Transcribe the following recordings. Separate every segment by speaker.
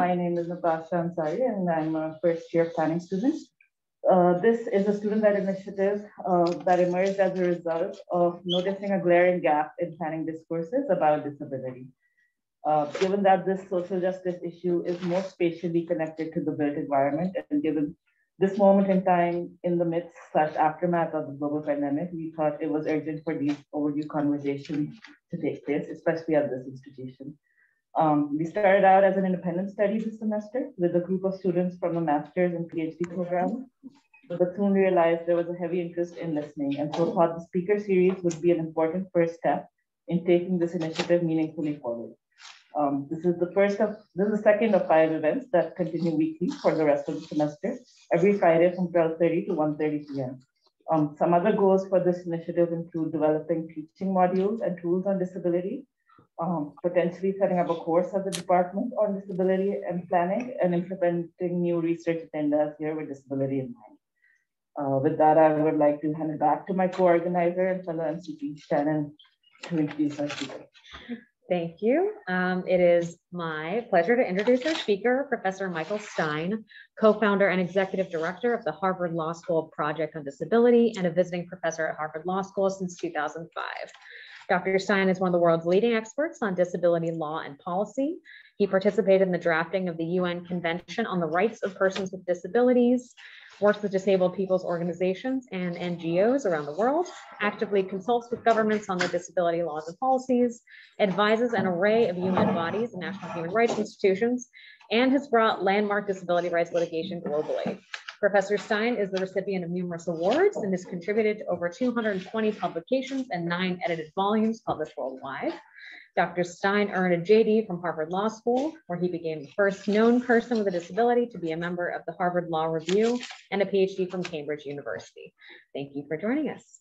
Speaker 1: My name is Natasha Ansari, and I'm a first year planning student. Uh, this is a student-led initiative uh, that emerged as a result of noticing a glaring gap in planning discourses about disability. Uh, given that this social justice issue is more spatially connected to the built environment, and given this moment in time in the midst slash aftermath of the global pandemic, we thought it was urgent for these overdue conversations to take place, especially at this institution. Um, we started out as an independent study this semester with a group of students from the master's and PhD program, but soon realized there was a heavy interest in listening and so thought the speaker series would be an important first step in taking this initiative meaningfully forward. Um, this is the first of, this is the second of five events that continue weekly for the rest of the semester, every Friday from 12.30 to 1.30 p.m. Um, some other goals for this initiative include developing teaching modules and tools on disability, um, potentially setting up a course at the Department on Disability and Planning and implementing new research agendas here with disability in mind. Uh, with that, I would like to hand it back to my co-organizer and fellow MCP, Shannon, to introduce our speaker.
Speaker 2: Thank you. Um, it is my pleasure to introduce our speaker, Professor Michael Stein, co-founder and executive director of the Harvard Law School Project on Disability and a visiting professor at Harvard Law School since 2005. Dr. Stein is one of the world's leading experts on disability law and policy. He participated in the drafting of the UN Convention on the Rights of Persons with Disabilities, works with disabled people's organizations and NGOs around the world, actively consults with governments on their disability laws and policies, advises an array of UN bodies and national human rights institutions, and has brought landmark disability rights litigation globally. Professor Stein is the recipient of numerous awards and has contributed to over 220 publications and nine edited volumes published worldwide. Dr. Stein earned a JD from Harvard Law School, where he became the first known person with a disability to be a member of the Harvard Law Review and a PhD from Cambridge University. Thank you for joining us.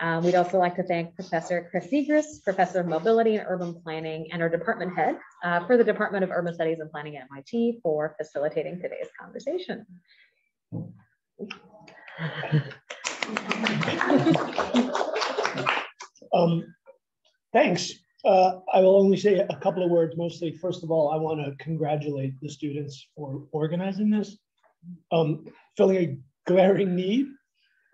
Speaker 2: Um, we'd also like to thank Professor Chris Zegras, Professor of Mobility and Urban Planning, and our department head uh, for the Department of Urban Studies and Planning at MIT for facilitating today's conversation.
Speaker 3: Um, thanks. Uh, I will only say a couple of words mostly. First of all, I want to congratulate the students for organizing this, um, filling a glaring need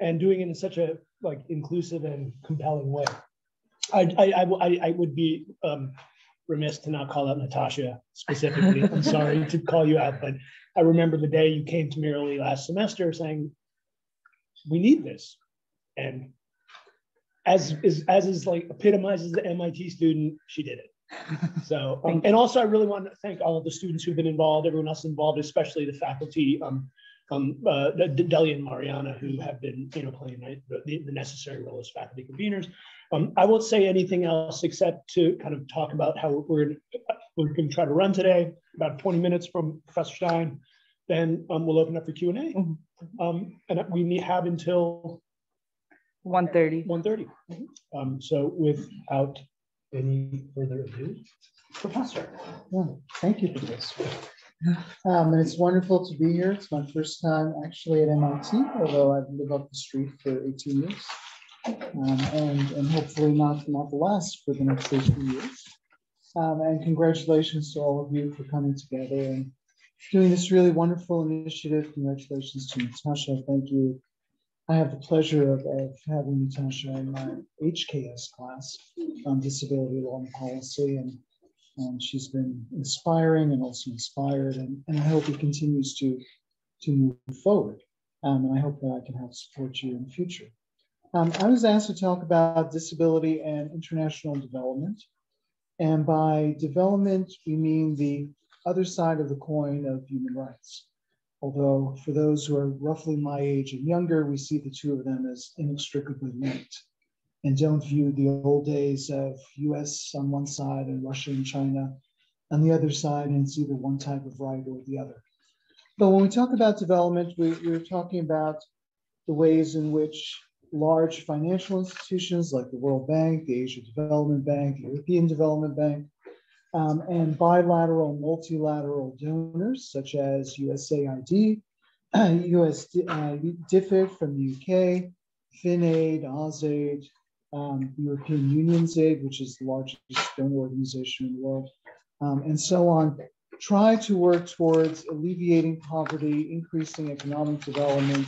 Speaker 3: and doing it in such a like inclusive and compelling way. I, I, I, I would be um, remiss to not call out Natasha specifically. I'm sorry to call you out, but I remember the day you came to me early last semester saying, we need this. And as is as is like epitomizes the MIT student, she did it. So, um, and also I really want to thank all of the students who've been involved, everyone else involved, especially the faculty, um, um, uh, Delia and Mariana, who have been, you know, playing the, the necessary role as faculty conveners. Um, I won't say anything else except to kind of talk about how we're, we're going to try to run today, about 20 minutes from Professor Stein. Then um, we'll open up for Q&A. Mm -hmm. um, and we have until
Speaker 1: 1.30.
Speaker 3: 1.30. Mm -hmm. um, so without any further ado, Professor.
Speaker 4: Well, thank you for this. Um, and it's wonderful to be here. It's my first time actually at MIT, although I've lived up the street for 18 years. Um, and, and hopefully not, not the last for the next 18 years. Um, and congratulations to all of you for coming together and doing this really wonderful initiative. Congratulations to Natasha. Thank you. I have the pleasure of, of having Natasha in my HKS class on disability law and policy. And um, she's been inspiring and also inspired. And, and I hope it continues to, to move forward. Um, and I hope that I can help support you in the future. Um, I was asked to talk about disability and international development. And by development, we mean the other side of the coin of human rights. Although for those who are roughly my age and younger, we see the two of them as inextricably linked and don't view the old days of US on one side and Russia and China on the other side, and it's either one type of right or the other. But when we talk about development, we, we're talking about the ways in which large financial institutions like the World Bank, the Asia Development Bank, the European Development Bank, um, and bilateral, multilateral donors such as USAID, US uh, DFID from the UK, FinAid, AusAid, um, European Union's aid, which is the largest donor organization in the world, um, and so on. try to work towards alleviating poverty, increasing economic development,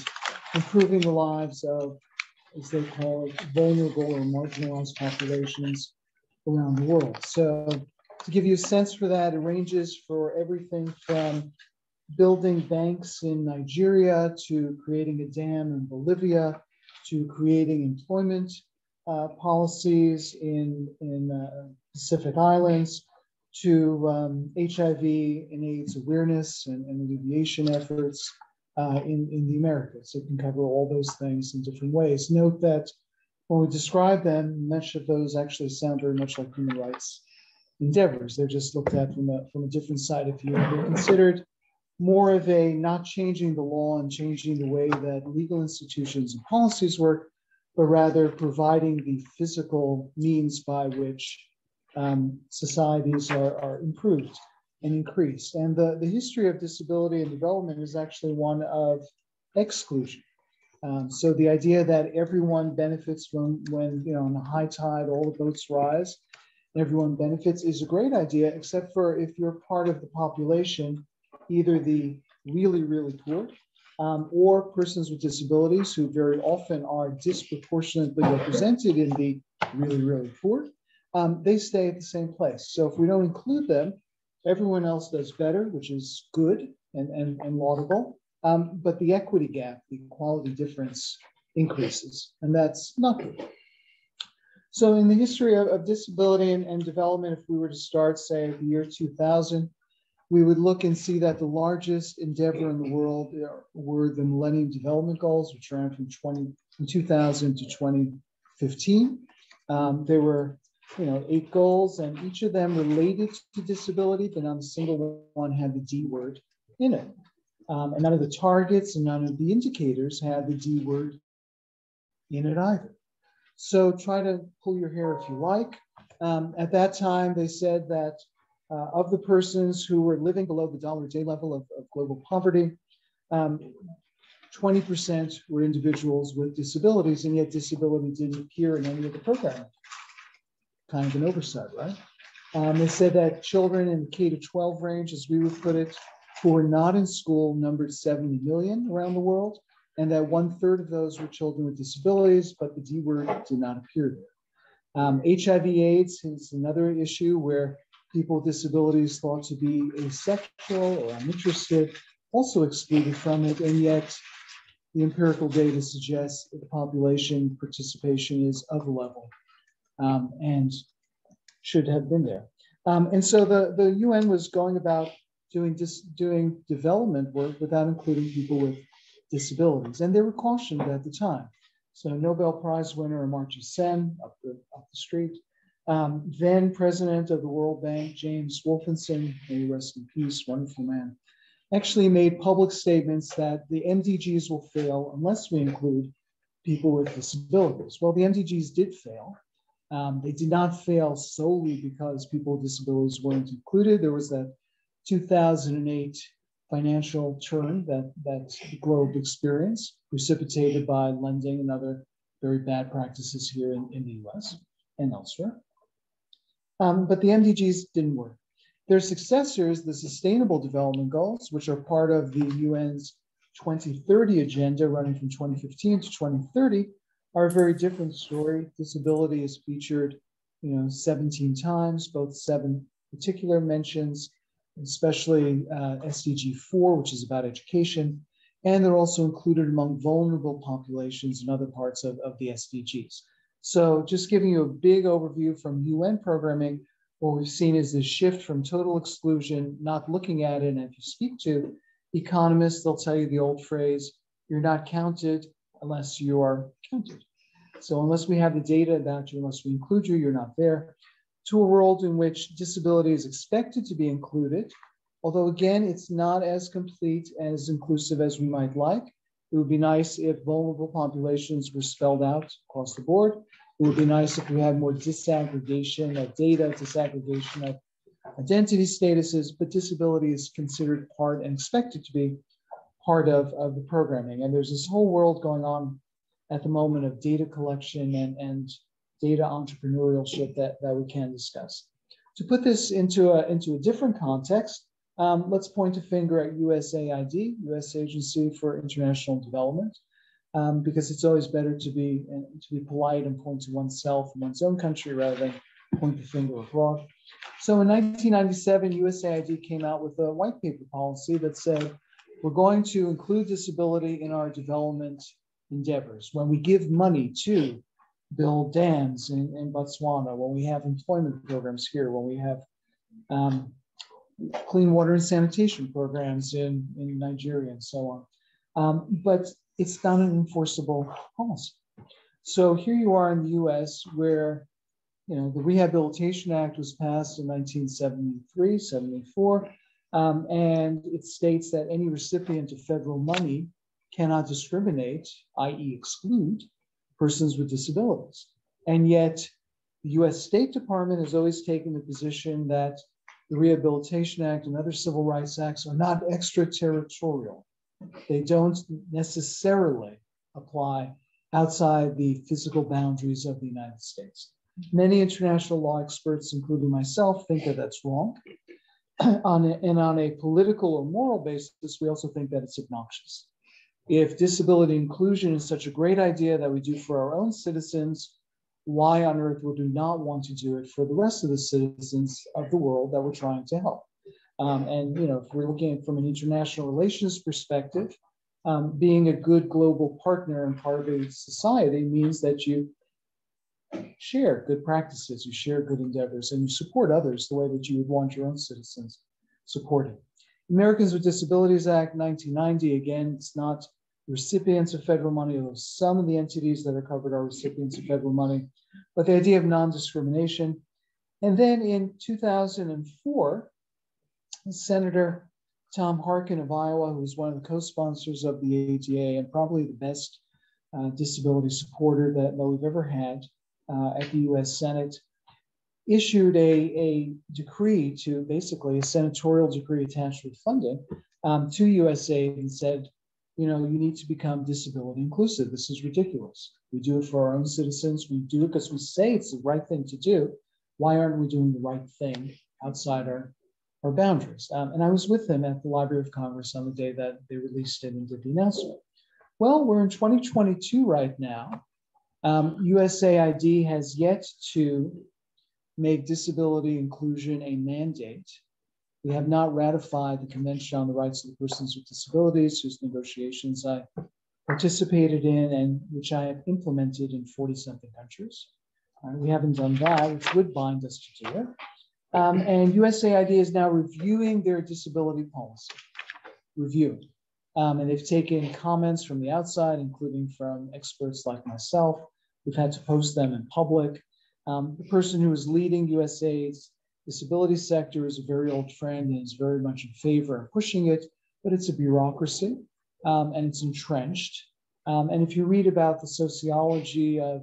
Speaker 4: improving the lives of, as they call it, vulnerable or marginalized populations around the world. So to give you a sense for that, it ranges for everything from building banks in Nigeria to creating a dam in Bolivia to creating employment uh, policies in, in uh, Pacific Islands to um, HIV and AIDS awareness and, and alleviation efforts uh, in, in the Americas. It can cover all those things in different ways. Note that when we describe them, much of those actually sound very much like human rights endeavors. They're just looked at from a, from a different side of view. They're considered more of a not changing the law and changing the way that legal institutions and policies work, but rather providing the physical means by which um, societies are, are improved and increased. And the, the history of disability and development is actually one of exclusion. Um, so the idea that everyone benefits when, when you know, on a high tide, all the boats rise, everyone benefits is a great idea, except for if you're part of the population, either the really, really poor um, or persons with disabilities who very often are disproportionately represented in the really, really poor, um, they stay at the same place. So if we don't include them, everyone else does better, which is good and, and, and laudable. Um, but the equity gap, the quality difference increases, and that's not good. So in the history of, of disability and, and, development, if we were to start, say, the year 2000, we would look and see that the largest endeavor in the world were the Millennium Development Goals, which ran from 20 from 2000 to 2015. Um, there were, you know, eight goals, and each of them related to disability, but not a single one had the D word in it. Um, and none of the targets and none of the indicators had the D word in it either. So try to pull your hair if you like. Um, at that time, they said that uh, of the persons who were living below the dollar day level of, of global poverty, 20% um, were individuals with disabilities, and yet disability didn't appear in any of the programming. Kind of an oversight, right? Um, they said that children in the K to 12 range, as we would put it, who were not in school numbered 70 million around the world, and that one third of those were children with disabilities, but the D word did not appear there. Um, HIV AIDS is another issue where people with disabilities thought to be asexual or uninterested, also excluded from it, and yet the empirical data suggests the population participation is of a level um, and should have been there. Um, and so the, the UN was going about doing, dis, doing development work without including people with disabilities, and they were cautioned at the time. So Nobel Prize winner Amartya Sen up the, up the street um, then president of the World Bank, James Wolfensohn, may rest in peace, wonderful man, actually made public statements that the MDGs will fail unless we include people with disabilities. Well, the MDGs did fail. Um, they did not fail solely because people with disabilities weren't included. There was that 2008 financial turn that, that the globe experienced, precipitated by lending and other very bad practices here in, in the US and elsewhere. Um, but the MDGs didn't work. Their successors, the Sustainable Development Goals, which are part of the UN's 2030 agenda running from 2015 to 2030, are a very different story. Disability is featured, you know, 17 times, both seven particular mentions, especially uh, SDG 4, which is about education, and they're also included among vulnerable populations in other parts of, of the SDGs. So just giving you a big overview from UN programming, what we've seen is this shift from total exclusion, not looking at it. And if you speak to economists, they'll tell you the old phrase, you're not counted unless you are counted. So unless we have the data about you, unless we include you, you're not there. To a world in which disability is expected to be included, although again, it's not as complete, as inclusive as we might like. It would be nice if vulnerable populations were spelled out across the board. It would be nice if we had more disaggregation of data, disaggregation of identity statuses, but disability is considered part and expected to be part of, of the programming. And there's this whole world going on at the moment of data collection and, and data entrepreneurship that, that we can discuss. To put this into a, into a different context, Um, let's point a finger at USAID, U.S. Agency for International Development, um, because it's always better to be to be polite and point to oneself and one's own country rather than point the finger abroad. So in 1997, USAID came out with a white paper policy that said we're going to include disability in our development endeavors. When we give money to build dams in, in Botswana, when we have employment programs here, when we have um, clean water and sanitation programs in, in Nigeria and so on. Um, but it's not an enforceable policy. So here you are in the US where you know, the Rehabilitation Act was passed in 1973, 74, um, and it states that any recipient of federal money cannot discriminate, i.e. exclude, persons with disabilities. And yet the US State Department has always taken the position that the Rehabilitation Act and other civil rights acts are not extraterritorial. They don't necessarily apply outside the physical boundaries of the United States. Many international law experts, including myself, think that that's wrong. on a, and on a political or moral basis, we also think that it's obnoxious. If disability inclusion is such a great idea that we do for our own citizens, why on earth would we not want to do it for the rest of the citizens of the world that we're trying to help? Um, and you know, if we're looking from an international relations perspective, um, being a good global partner and part of a society means that you share good practices, you share good endeavors, and you support others the way that you would want your own citizens supported. Americans with Disabilities Act 1990, again, it's not recipients of federal money, although some of the entities that are covered are recipients of federal money, but the idea of non-discrimination. And then in 2004, Senator Tom Harkin of Iowa, who was one of the co-sponsors of the ADA and probably the best uh, disability supporter that, that we've ever had uh, at the US Senate, issued a, a decree to basically a senatorial decree attached with funding um, to USAID and said, you know, you need to become disability inclusive. This is ridiculous. We do it for our own citizens. We do it because we say it's the right thing to do. Why aren't we doing the right thing outside our, our boundaries? Um, and I was with them at the Library of Congress on the day that they released it and did the announcement. Well, we're in 2022 right now. Um, USAID has yet to make disability inclusion a mandate we have not ratified the Convention on the Rights of the Persons with Disabilities, whose negotiations I participated in and which I have implemented in 40 something countries. Uh, we haven't done that, which would bind us to do it. Um, and USAID is now reviewing their disability policy, reviewing. Um, and they've taken comments from the outside, including from experts like myself. We've had to post them in public. Um, the person who is leading USAID's disability sector is a very old friend and is very much in favor of pushing it, but it's a bureaucracy um, and it's entrenched. Um, and if you read about the sociology of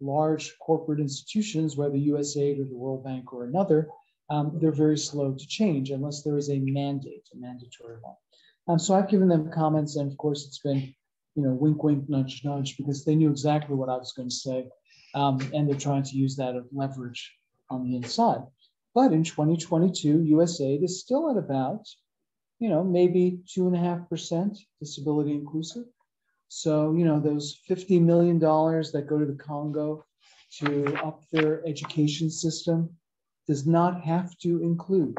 Speaker 4: large corporate institutions, whether USAID or the World Bank or another, um, they're very slow to change unless there is a mandate, a mandatory one. Um, so I've given them comments, and of course it's been, you know, wink, wink, nudge, nudge, because they knew exactly what I was going to say, um, and they're trying to use that as leverage on the inside. But in 2022, USAID is still at about, you know, maybe two and a half percent disability inclusive. So, you know, those $50 million that go to the Congo to up their education system does not have to include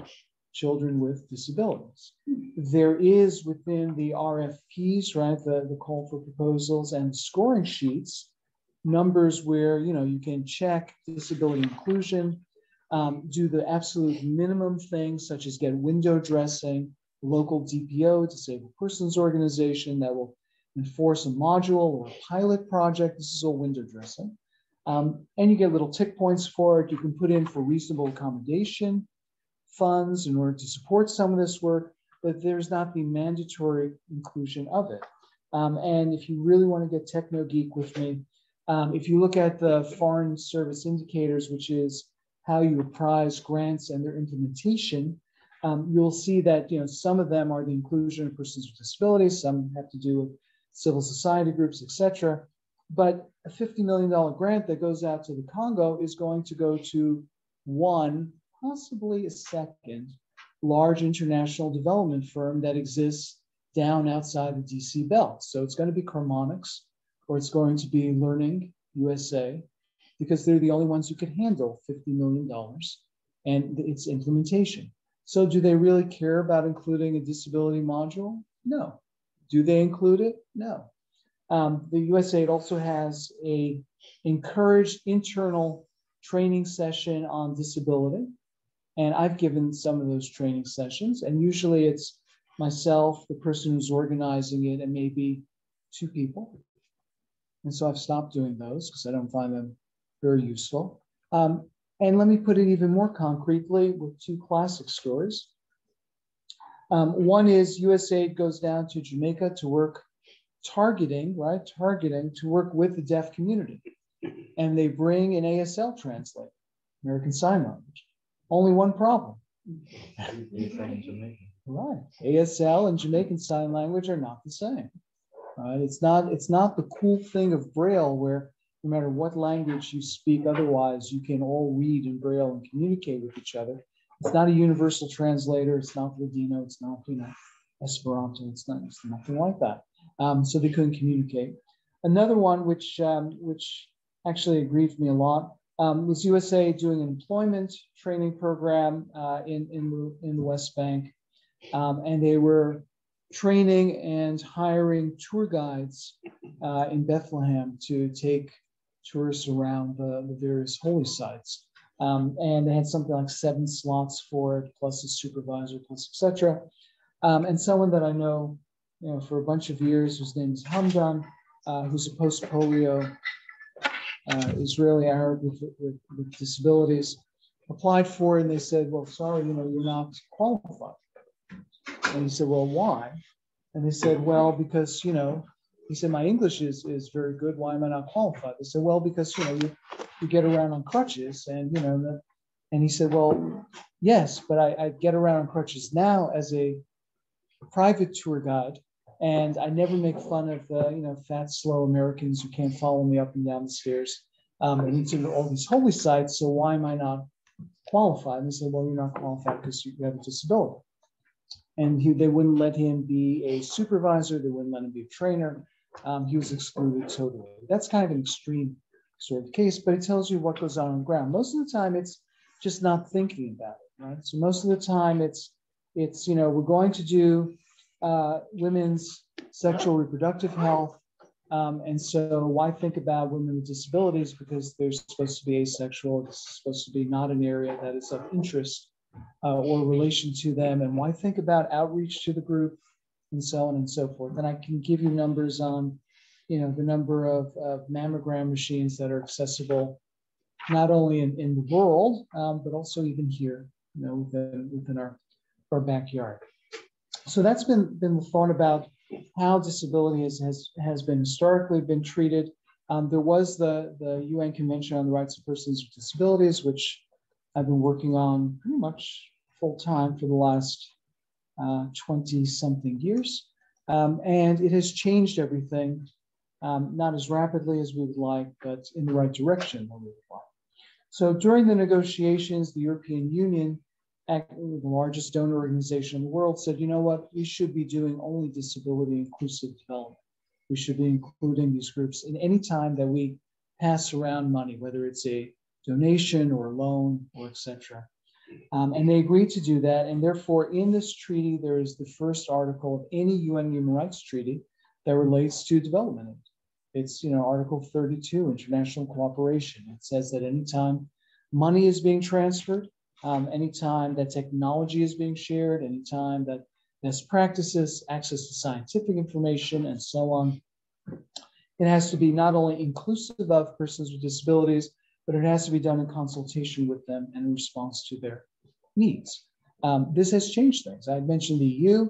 Speaker 4: children with disabilities. There is within the RFPs, right, the, the call for proposals and scoring sheets, numbers where, you know, you can check disability inclusion, um, do the absolute minimum things such as get window dressing, local DPO, disabled persons organization that will enforce a module or a pilot project. This is all window dressing. Um, and you get little tick points for it. You can put in for reasonable accommodation funds in order to support some of this work, but there's not the mandatory inclusion of it. Um, and if you really want to get techno geek with me, um, if you look at the foreign service indicators, which is how you apprise grants and their implementation, um, you'll see that you know some of them are the inclusion of persons with disabilities, some have to do with civil society groups, etc. But a $50 million grant that goes out to the Congo is going to go to one, possibly a second large international development firm that exists down outside the DC belt. So it's going to be Chemonics or it's going to be Learning USA because they're the only ones who can handle $50 million and its implementation. So do they really care about including a disability module? No. Do they include it? No. Um, the USAID also has a encouraged internal training session on disability. And I've given some of those training sessions. And usually it's myself, the person who's organizing it, and maybe two people. And so I've stopped doing those because I don't find them very useful. Um, and let me put it even more concretely with two classic stories. Um, one is USAID goes down to Jamaica to work targeting, right? Targeting to work with the deaf community. And they bring an ASL translator, American Sign Language. Only one problem. right. ASL and Jamaican Sign Language are not the same. Right? It's not, it's not the cool thing of Braille where no matter what language you speak, otherwise you can all read in Braille and communicate with each other. It's not a universal translator. It's not Ladino. It's not, you know, Esperanto. It's not, it's nothing like that. Um, so they couldn't communicate. Another one, which um, which actually aggrieved me a lot, um, was USA doing an employment training program uh, in in the, in the West Bank, um, and they were training and hiring tour guides uh, in Bethlehem to take tourists around the, the various holy sites. Um, and they had something like seven slots for it, plus a supervisor, plus etc. Um, and someone that I know, you know, for a bunch of years, whose name is Hamdan, uh, who's a post-polio uh, Israeli Arab with, with, with, disabilities, applied for and they said, "Well, sorry, you know, you're not qualified." And he said, "Well, why?" And they said, "Well, because you know, he said, my English is, is very good. Why am I not qualified? They said, well, because, you know, you, you get around on crutches and, you know, the, and he said, well, yes, but I, I get around on crutches now as a private tour guide. And I never make fun of the, you know, fat, slow Americans who can't follow me up and down the stairs um, and into all these holy sites. So why am I not qualified? And they said, well, you're not qualified because you have a disability. And he, they wouldn't let him be a supervisor. They wouldn't let him be a trainer um, he was excluded totally. That's kind of an extreme sort of case, but it tells you what goes on on the ground. Most of the time, it's just not thinking about it, right? So most of the time, it's it's you know we're going to do uh, women's sexual reproductive health, um, and so why think about women with disabilities because they're supposed to be asexual. It's supposed to be not an area that is of interest uh, or relation to them, and why think about outreach to the group and so on and so forth. And I can give you numbers on, you know, the number of, of mammogram machines that are accessible, not only in, in the world, um, but also even here, you know, within, within our, our backyard. So that's been, been the thought about how disability is, has, has been historically been treated. Um, there was the, the UN Convention on the Rights of Persons with Disabilities, which I've been working on pretty much full time for the last 20 uh, something years. Um, and it has changed everything, um, not as rapidly as we would like, but in the right direction we would like. So during the negotiations, the European Union, the largest donor organization in the world, said, you know what, we should be doing only disability inclusive development. We should be including these groups in any time that we pass around money, whether it's a donation or a loan or etc. Um, and they agreed to do that. And therefore, in this treaty, there is the first article of any UN human rights treaty that relates to development. It's, you know, Article 32, international cooperation. It says that anytime money is being transferred, um, anytime that technology is being shared, anytime that best practices, access to scientific information, and so on, it has to be not only inclusive of persons with disabilities, but it has to be done in consultation with them and in response to their needs. Um, this has changed things. I mentioned the EU,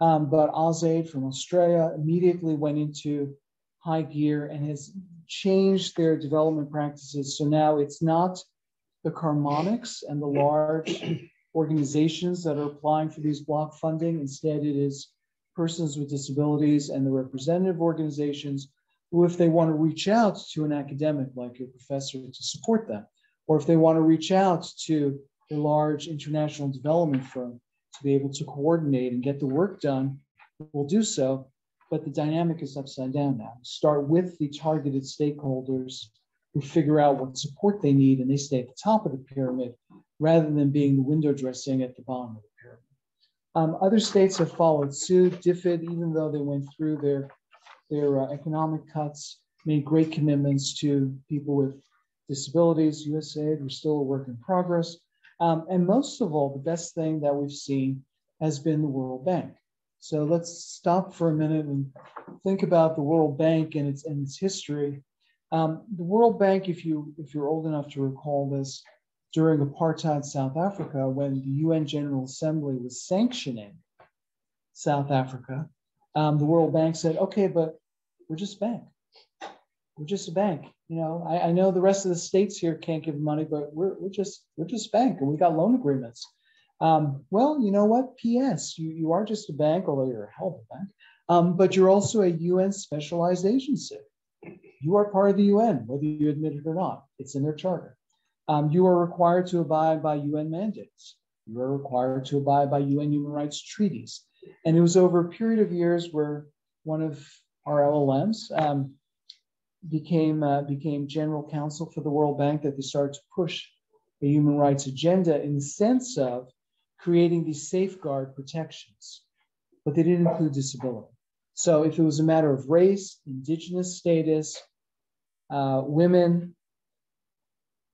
Speaker 4: um, but AusAid from Australia immediately went into high gear and has changed their development practices. So now it's not the Chemonics and the large organizations that are applying for these block funding. Instead, it is persons with disabilities and the representative organizations who, if they want to reach out to an academic like your professor to support them, or if they want to reach out to a large international development firm to be able to coordinate and get the work done will do so. But the dynamic is upside down now. Start with the targeted stakeholders who figure out what support they need and they stay at the top of the pyramid rather than being the window dressing at the bottom of the pyramid. Um, other states have followed suit. DFID, even though they went through their, their uh, economic cuts, made great commitments to people with disabilities. USAID, we're still a work in progress. Um, and most of all, the best thing that we've seen has been the World Bank. So let's stop for a minute and think about the World Bank and its, and its history. Um, the World Bank, if you if you're old enough to recall this, during apartheid South Africa, when the UN General Assembly was sanctioning South Africa, um, the World Bank said, "Okay, but we're just a bank. We're just a bank. You know, I, I know the rest of the states here can't give money, but we're we're just we're just a bank, and we got loan agreements." Um, well, you know what? P.S. You, you are just a bank, although you're a hell of a bank, um, but you're also a UN specialized agency. You are part of the UN, whether you admit it or not. It's in their charter. Um, you are required to abide by UN mandates. You are required to abide by UN human rights treaties. And it was over a period of years where one of our LLMs um, became, uh, became general counsel for the World Bank that they started to push a human rights agenda in the sense of creating these safeguard protections, but they didn't include disability. So if it was a matter of race, indigenous status, uh, women,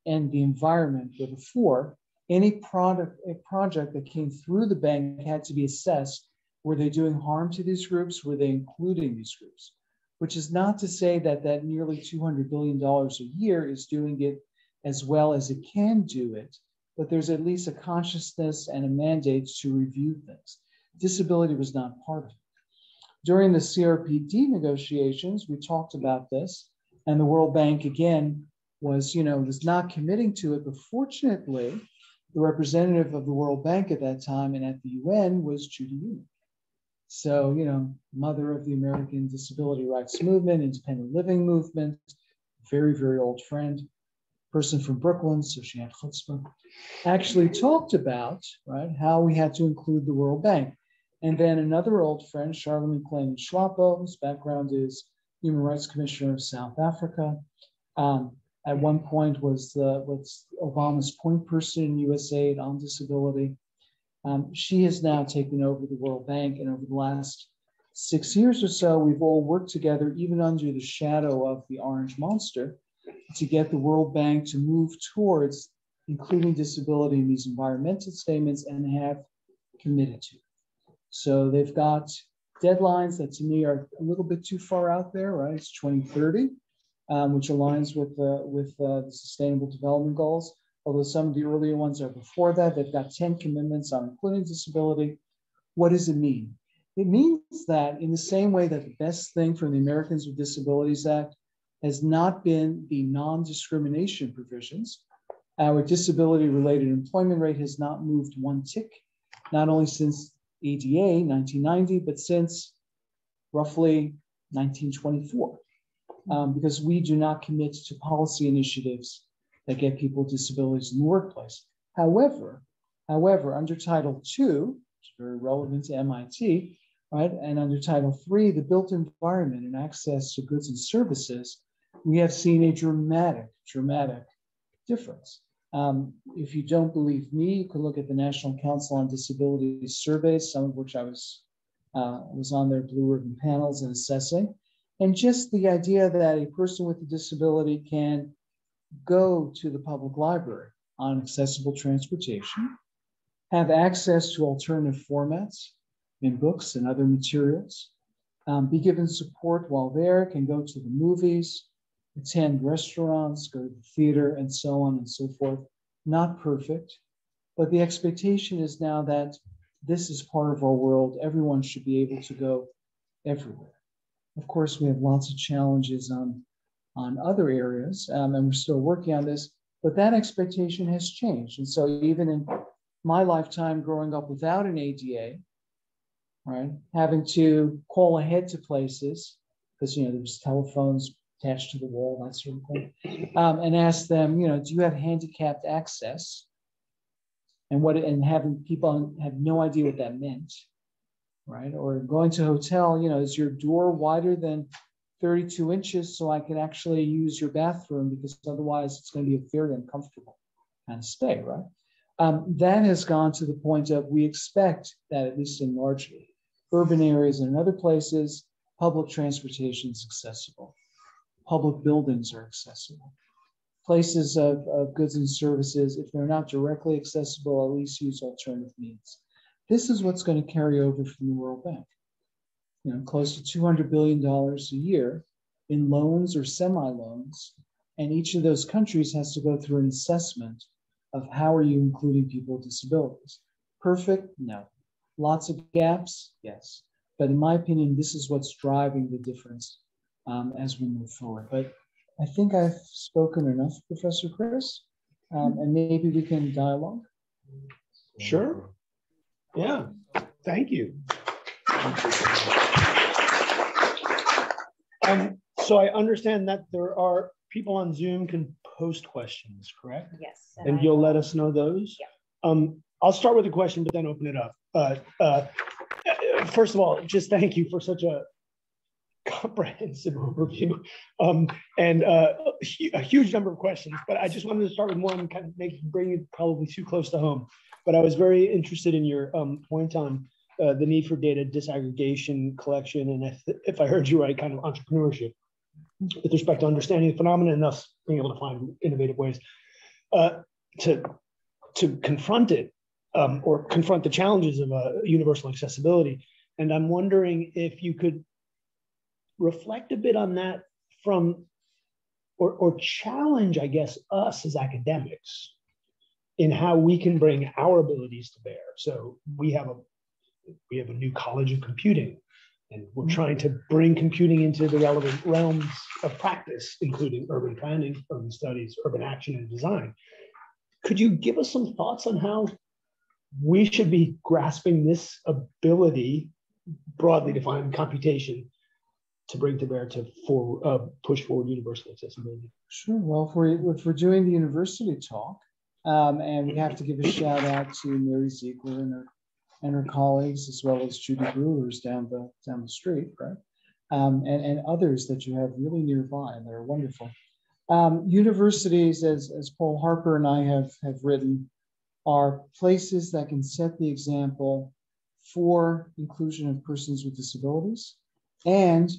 Speaker 4: and the environment were the four, any product, a project that came through the bank had to be assessed. Were they doing harm to these groups? Were they including these groups? Which is not to say that that nearly $200 billion a year is doing it as well as it can do it, but there's at least a consciousness and a mandate to review things. Disability was not part of it. During the CRPD negotiations, we talked about this, and the World Bank again was, you know, was not committing to it. But fortunately, the representative of the World Bank at that time and at the UN was Judy Heumann. So, you know, mother of the American Disability Rights Movement, independent living movement, very, very old friend person from Brooklyn, so she had chutzpah, actually talked about right how we had to include the World Bank. And then another old friend, Charlotte McClain-Nhlapo, whose background is Human Rights Commissioner of South Africa. Um, at one point was the was Obama's point person in USAID on disability. Um, she has now taken over the World Bank, and over the last six years or so, we've all worked together, even under the shadow of the Orange Monster, to get the World Bank to move towards including disability in these environmental statements and have committed to. So they've got deadlines that to me are a little bit too far out there, right? It's 2030, um, which aligns with, uh, with uh, the Sustainable Development Goals. Although some of the earlier ones are before that, they've got 10 commitments on including disability. What does it mean? It means that in the same way that the best thing for the Americans with Disabilities Act has not been the non-discrimination provisions. Our disability related employment rate has not moved one tick, not only since ADA 1990, but since roughly 1924, um, because we do not commit to policy initiatives that get people with disabilities in the workplace. However, however, under Title II, which is very relevant to MIT, right, and under Title III, the built environment and access to goods and services we have seen a dramatic, dramatic difference. Um, if you don't believe me, you can look at the National Council on Disability surveys, some of which I was uh, was on their blue ribbon panels and assessing, and just the idea that a person with a disability can go to the public library on accessible transportation, have access to alternative formats in books and other materials, um, be given support while there, can go to the movies, attend restaurants, go to the theater, and so on and so forth. Not perfect, but the expectation is now that this is part of our world. Everyone should be able to go everywhere. Of course, we have lots of challenges on, on other areas, um, and we're still working on this, but that expectation has changed. And so, even in my lifetime growing up without an ADA, right, having to call ahead to places because you know there's telephones attached to the wall, that sort of thing, um, and ask them, you know, do you have handicapped access? and what and having people have no idea what that meant, right? Or going to a hotel, you know, is your door wider than 32 inches so I can actually use your bathroom because otherwise it's going to be a very uncomfortable kind of stay, right? Um, that has gone to the point of we expect that at least in largely urban areas and in other places, public transportation is accessible, public buildings are accessible places of, of goods and services, if they're not directly accessible, at least use alternative means. This is what's going to carry over from the World Bank. You know, close to $200 billion a year in loans or semi-loans. And each of those countries has to go through an assessment of how are you including people with disabilities. Perfect? No. Lots of gaps? Yes. But in my opinion, this is what's driving the difference um, as we move forward. But I think I've spoken enough, Professor Chris, um, and maybe we can dialogue.
Speaker 3: Sure. Yeah. Thank you. Um, so I understand that there are people on Zoom can post questions, correct?
Speaker 2: Yes.
Speaker 3: And you'll let us know those?
Speaker 2: Yeah.
Speaker 3: Um, I'll start with a question, but then open it up. Uh, uh, first of all, just thank you for such a comprehensive overview um, and uh, a huge number of questions. But I just wanted to start with one, kind of make bring it probably too close to home. But I was very interested in your um, point on uh, the need for data disaggregation, collection, and if, if I heard you right, kind of entrepreneurship with respect to understanding the phenomenon and thus being able to find innovative ways uh, to to confront it um, or confront the challenges of uh, universal accessibility. And I'm wondering if you could reflect a bit on that from, or, or challenge, I guess, us as academics in how we can bring our abilities to bear. So we have a we have a new college of computing, and we're mm-hmm. trying to bring computing into the relevant realms of practice, including urban planning, urban studies, urban action, and design. Could you give us some thoughts on how we should be grasping this ability, broadly defined computation, to bring to bear to for, uh, push forward universal accessibility?
Speaker 4: Sure. Well, if we're, if we're doing the university talk, um, and we have to give a shout out to Mary Ziegler and her, and her colleagues, as well as Judy Brewers down the, down the street, right? Um, and, and others that you have really nearby and they're wonderful. Um, universities, as, as Paul Harpur and I have, have written, are places that can set the example for inclusion of persons with disabilities and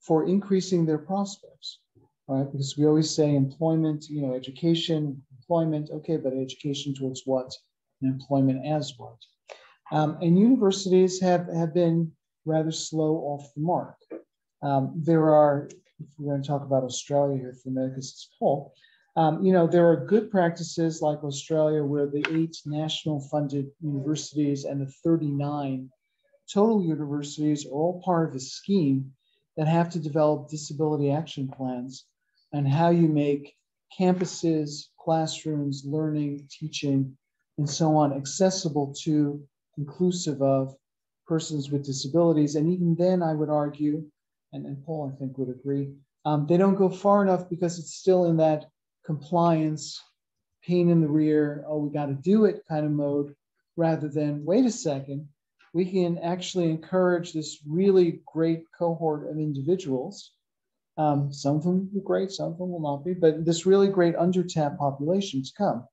Speaker 4: for increasing their prospects, right? Because we always say employment, you know, education, employment, okay, but education towards what? And employment as what? Um, and universities have, have been rather slow off the mark. Um, there are, if we're going to talk about Australia here for a minute, because um, you know, there are good practices like Australia where the eight national funded universities and the 39 total universities are all part of a scheme that have to develop disability action plans and how you make campuses, classrooms, learning, teaching, and so on accessible to, inclusive of persons with disabilities. And even then, I would argue, and, and Paul, I think, would agree, um, they don't go far enough because it's still in that compliance, pain in the rear, oh, we got to do it kind of mode, rather than wait a second, we can actually encourage this really great cohort of individuals. Um, some of them will be great, some of them will not be, but this really great undertapped population to come.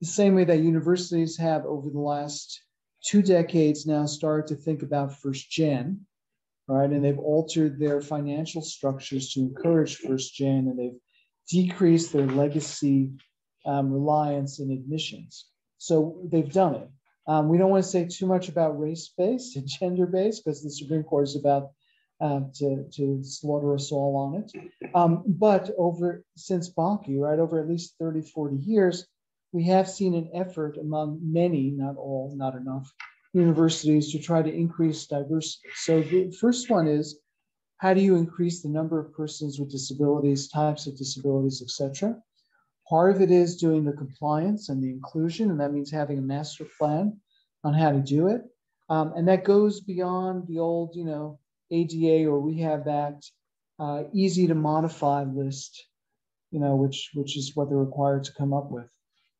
Speaker 4: The same way that universities have over the last two decades now started to think about first gen, right? And they've altered their financial structures to encourage first gen, and they've decreased their legacy um, reliance in admissions. So they've done it. Um, we don't want to say too much about race-based and gender-based because the Supreme Court is about uh, to, to slaughter us all on it. Um, but over since Bakke, right, over at least 30, 40 years, we have seen an effort among many, not all, not enough, universities to try to increase diversity. So the first one is, how do you increase the number of persons with disabilities, types of disabilities, etc.? Part of it is doing the compliance and the inclusion, and that means having a master plan on how to do it. Um, and that goes beyond the old, you know, ADA or Rehab Act, uh, easy to modify list, you know, which which is what they're required to come up with.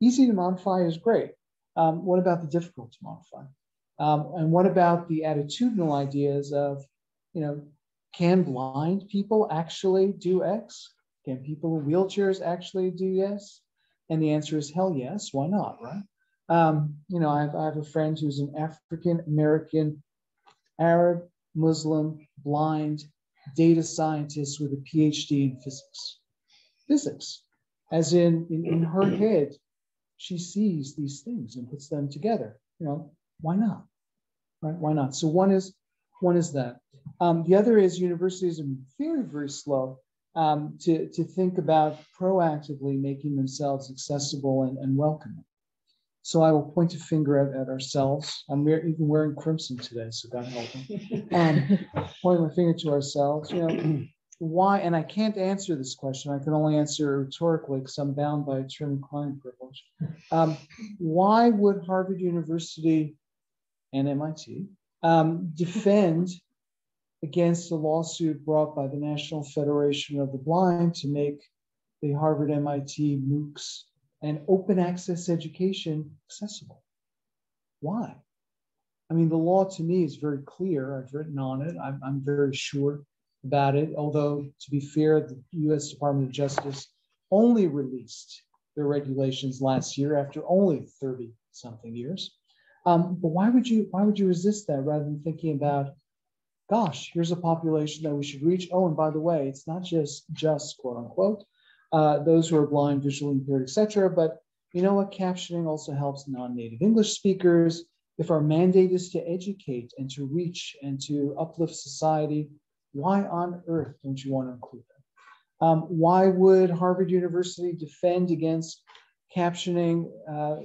Speaker 4: Easy to modify is great, Um, what about the difficult to modify? Um, and what about the attitudinal ideas of, you know, can blind people actually do X? Can people in wheelchairs actually do yes? And the answer is hell yes. Why not, right? Um, you know, I have, I have a friend who's an African American, Arab, Muslim, blind data scientist with a PhD in physics. Physics, as in, in, in her head, she sees these things and puts them together. You know, why not? Right? Why not? So one is one is that. Um, the other is universities are very, very slow um, to, to think about proactively making themselves accessible and, and welcoming. So I will point a finger at, at ourselves. I'm even wearing crimson today, so God help me. Um, point my finger to ourselves. You know, why? And I can't answer this question. I can only answer rhetorically because I'm bound by attorney-client privilege. Um, why would Harvard University and MIT um, defend against a lawsuit brought by the National Federation of the Blind to make the Harvard MIT MOOCs and open access education accessible. Why? I mean, the law to me is very clear. I've written on it. I'm, I'm very sure about it. Although, to be fair, the US Department of Justice only released their regulations last year after only 30 something years. Um, but why would you why would you resist that rather than thinking about gosh, here's a population that we should reach. Oh, and by the way, it's not just just quote unquote uh, those who are blind, visually impaired, etc. But you know what? Captioning also helps non-native English speakers. If our mandate is to educate and to reach and to uplift society, why on earth don't you want to include them? Um, why would Harvard University defend against captioning uh,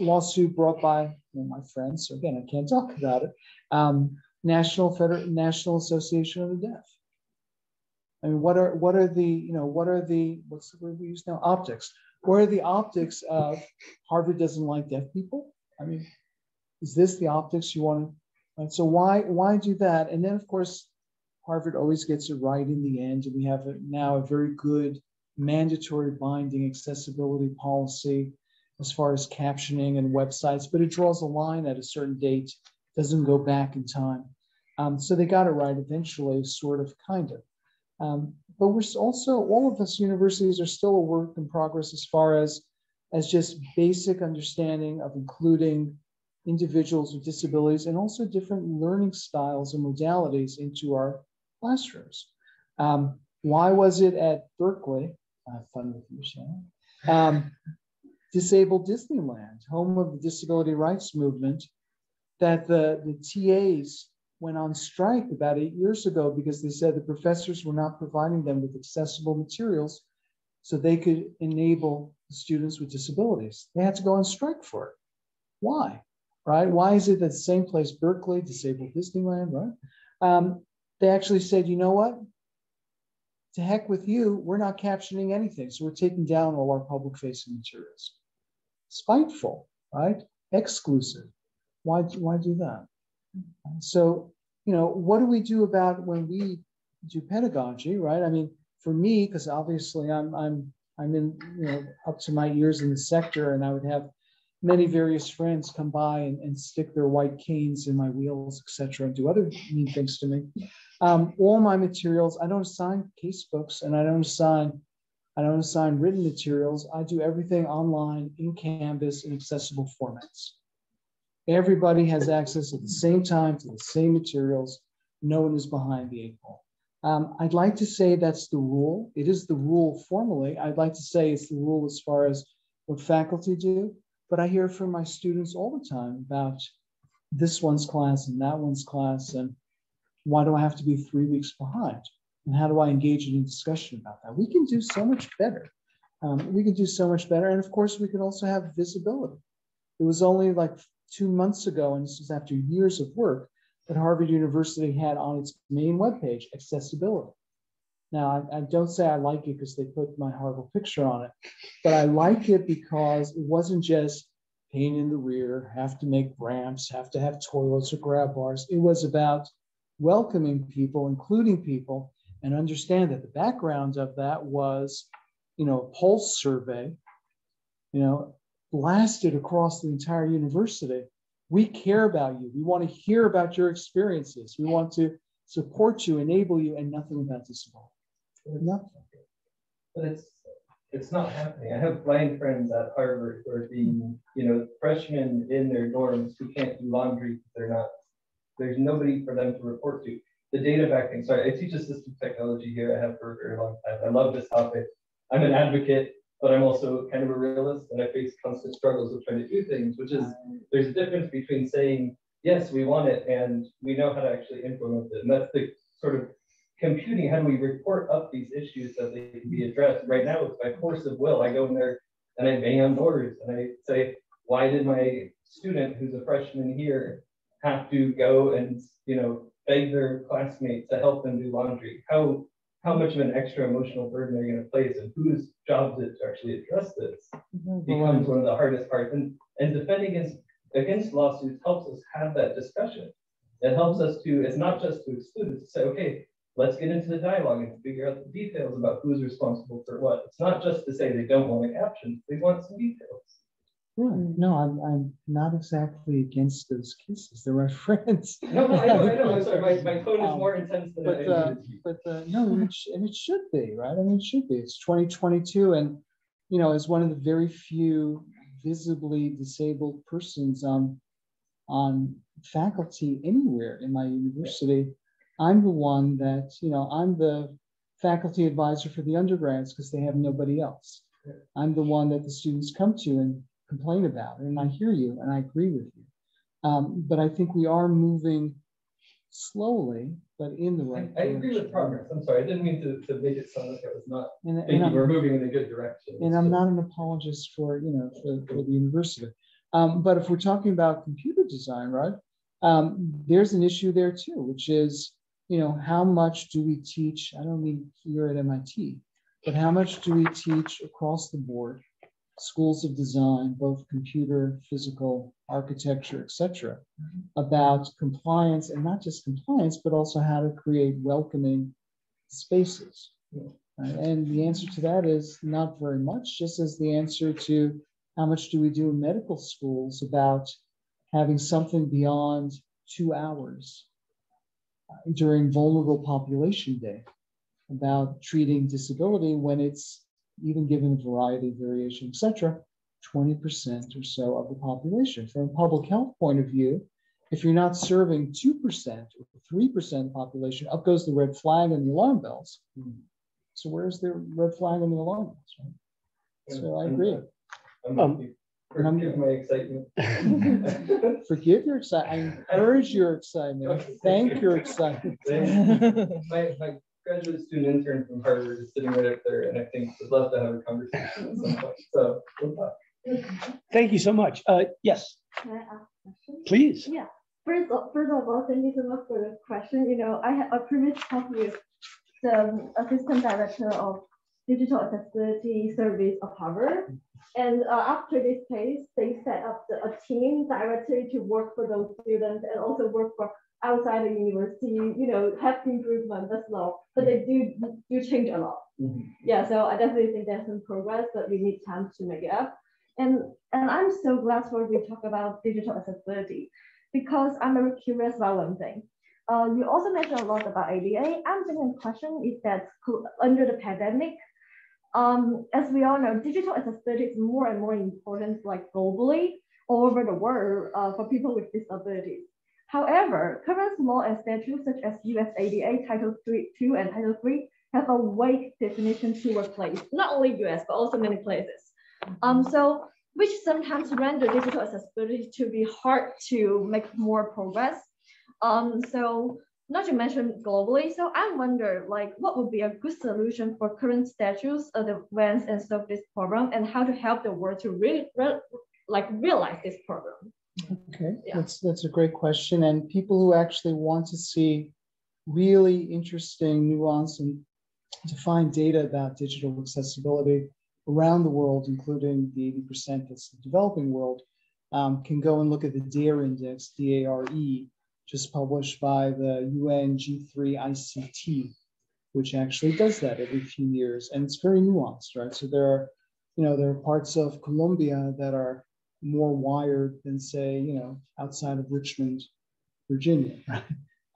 Speaker 4: lawsuit brought by my friends? So again, I can't talk about it. Um, National Feder- National Association of the Deaf. I mean, what are what are the you know what are the what's the word we use now? Optics. What are the optics of Harvard doesn't like deaf people? I mean, is this the optics you want to? Right? So why why do that? And then of course, Harvard always gets it right in the end, and we have a, now a very good mandatory binding accessibility policy as far as captioning and websites, but it draws a line at a certain date, doesn't go back in time. Um, so they got it right eventually, sort of, kind of. Um, but we're also, all of us universities are still a work in progress as far as, as just basic understanding of including individuals with disabilities and also different learning styles and modalities into our classrooms. Um, why was it at Berkeley? I have fun with you, Shannon. Um, Disabled Disneyland, home of the disability rights movement, that the, the TAs went on strike about eight years ago because they said the professors were not providing them with accessible materials so they could enable students with disabilities. They had to go on strike for it. Why? Right? Why is it that the same place, Berkeley, disabled Disneyland, right? Um, they actually said, you know what? To heck with you, we're not captioning anything. So we're taking down all our public facing materials. Spiteful, right? Exclusive. Why, why do that? So, you know, what do we do about when we do pedagogy, right? I mean, for me, because obviously I'm I'm I'm in you know up to my ears in the sector, and I would have many various friends come by and, and stick their white canes in my wheels, etc., and do other mean things to me. Um, all my materials, I don't assign case books, and I don't assign I don't assign written materials. I do everything online in Canvas in accessible formats. Everybody has access at the same time to the same materials. No one is behind the eight ball. Um, I'd like to say that's the rule. It is the rule formally. I'd like to say it's the rule as far as what faculty do, but I hear from my students all the time about this one's class and that one's class, and why do I have to be three weeks behind? And how do I engage in a discussion about that? We can do so much better. Um, we can do so much better. And of course, we can also have visibility. It was only like two months ago, and this was after years of work, that Harvard University had on its main webpage accessibility. Now, I, I don't say I like it because they put my horrible picture on it, but I like it because it wasn't just pain in the rear, have to make ramps, have to have toilets or grab bars. It was about welcoming people, including people, and understand that the background of that was, you know, a pulse survey, you know, blasted across the entire university. We care about you. We want to hear about your experiences. We want to support you, enable you, and nothing about disability. Nothing.
Speaker 5: But it's it's not happening. I have blind friends at Harvard who are being, you know, freshmen in their dorms who can't do laundry. They're not. There's nobody for them to report to. The data backing. Sorry, I teach assistive technology here. I have for a very long time. I love this topic. I'm an advocate, but I'm also kind of a realist, and I face constant struggles with trying to do things. Which is there's a difference between saying yes, we want it, and we know how to actually implement it. And that's the sort of computing, how do we report up these issues so they can be addressed? Right now, it's by force of will. I go in there and I bang on doors and I say, why did my student who's a freshman here have to go and, you know, beg their classmates to help them do laundry? How how much of an extra emotional burden are you going to place and whose job is it to actually address this mm-hmm. becomes one of the hardest parts. And, and defending against, against lawsuits helps us have that discussion. It helps us to, it's not just to exclude, it's to say, okay, let's get into the dialogue and figure out the details about who's responsible for what. It's not just to say they don't want a caption, they want some details.
Speaker 4: Right. No, I'm, I'm not exactly against those cases. They're my friends.
Speaker 5: No, no, I know, I know, I'm sorry, my, my tone is
Speaker 4: Um,
Speaker 5: more intense than
Speaker 4: But, uh,
Speaker 5: needed to be.
Speaker 4: but, uh, no, and it, and it should be, right? I mean, it should be. It's twenty twenty-two and, you know, as one of the very few visibly disabled persons on, on faculty anywhere in my university, I'm the one that, you know, I'm the faculty advisor for the undergrads because they have nobody else. I'm the one that the students come to and complain about, and I hear you and I agree with you. Um, but I think we are moving slowly, but in the right.
Speaker 5: I I agree with progress, I'm sorry, I didn't mean to, to make it sound like I was not
Speaker 4: And, and
Speaker 5: thinking
Speaker 4: I'm,
Speaker 5: we're moving in a good direction.
Speaker 4: and I'm not an apologist for, you know, for, for the university. Um, but if we're talking about computer design, right? Um, there's an issue there too, which is, you know, how much do we teach? I don't mean here at MIT, but how much do we teach across the board? Schools of design, both computer, physical, architecture, etc., about compliance and not just compliance, but also how to create welcoming spaces. Right? And the answer to that is not very much, just as the answer to how much do we do in medical schools about having something beyond two hours during vulnerable population day about treating disability when it's even given variety of variation, et cetera, 20% or so of the population. From a public health point of view, if you're not serving 2% or 3% of the population, up goes the red flag and the alarm bells. So where's the red flag and the alarm bells? right? So I agree.
Speaker 5: I'm
Speaker 3: Um.
Speaker 5: Forgive my excitement.
Speaker 4: Forgive your excitement. I encourage your excitement. Thank your excitement.
Speaker 5: My, my graduate student intern from Harvard is sitting right up there, and I think would love to have a conversation at some point, so we'll talk.
Speaker 3: Thank you so much. Uh, yes,
Speaker 6: Can I ask a question?
Speaker 3: please.
Speaker 6: Yeah. First, of- first of all, thank you so much for the question. You know, I had a previous talk with the assistant director of digital accessibility service of Harvard. And uh, after this case, they set up the, a team directly to work for those students and also work for outside the university, you know, have improvement as well. But they do do change a lot. Yeah, so I definitely think there's some progress, but we need time to make it up. And and I'm so glad for we talk about digital accessibility because I'm very curious about one thing. Uh, you also mentioned a lot about ADA. I'm thinking question is that under the pandemic, um, as we all know, digital accessibility is more and more important, like globally, all over the world, uh, for people with disabilities. However, current law and statutes such as US ADA Title 3, 2 and Title 3 have a vague definition to a place, not only US, but also many places. Um, so which sometimes render digital accessibility to be hard to make more progress. Um, so not to mention globally, so I wonder like what would be a good solution for current statutes, advance and solve this problem and how to help the world to really re- like realize this problem.
Speaker 4: Okay,
Speaker 6: Yeah.
Speaker 4: that's, that's a great question. And people who actually want to see really interesting nuance and defined data about digital accessibility around the world, including the 80% that's the developing world, um, can go and look at the DARE index, D-A-R-E, just published by the UN G3 ICT, which actually does that every few years. And it's very nuanced, right? So there are you know, there are parts of Colombia that are more wired than say, you know, outside of Richmond, Virginia?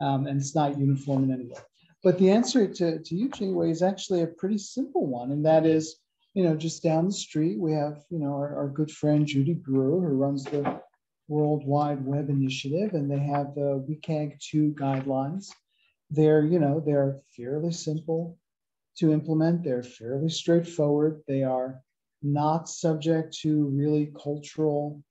Speaker 4: Um, and it's not uniform in any way. But the answer to, to you, Jingwei, is actually a pretty simple one. And that is, you know, just down the street, we have, you know, our, our good friend Judy Brewer, who runs the World Wide Web Initiative, and they have the WCAG 2 guidelines. They're, you know, they're fairly simple to implement. They're fairly straightforward. They are not subject to really cultural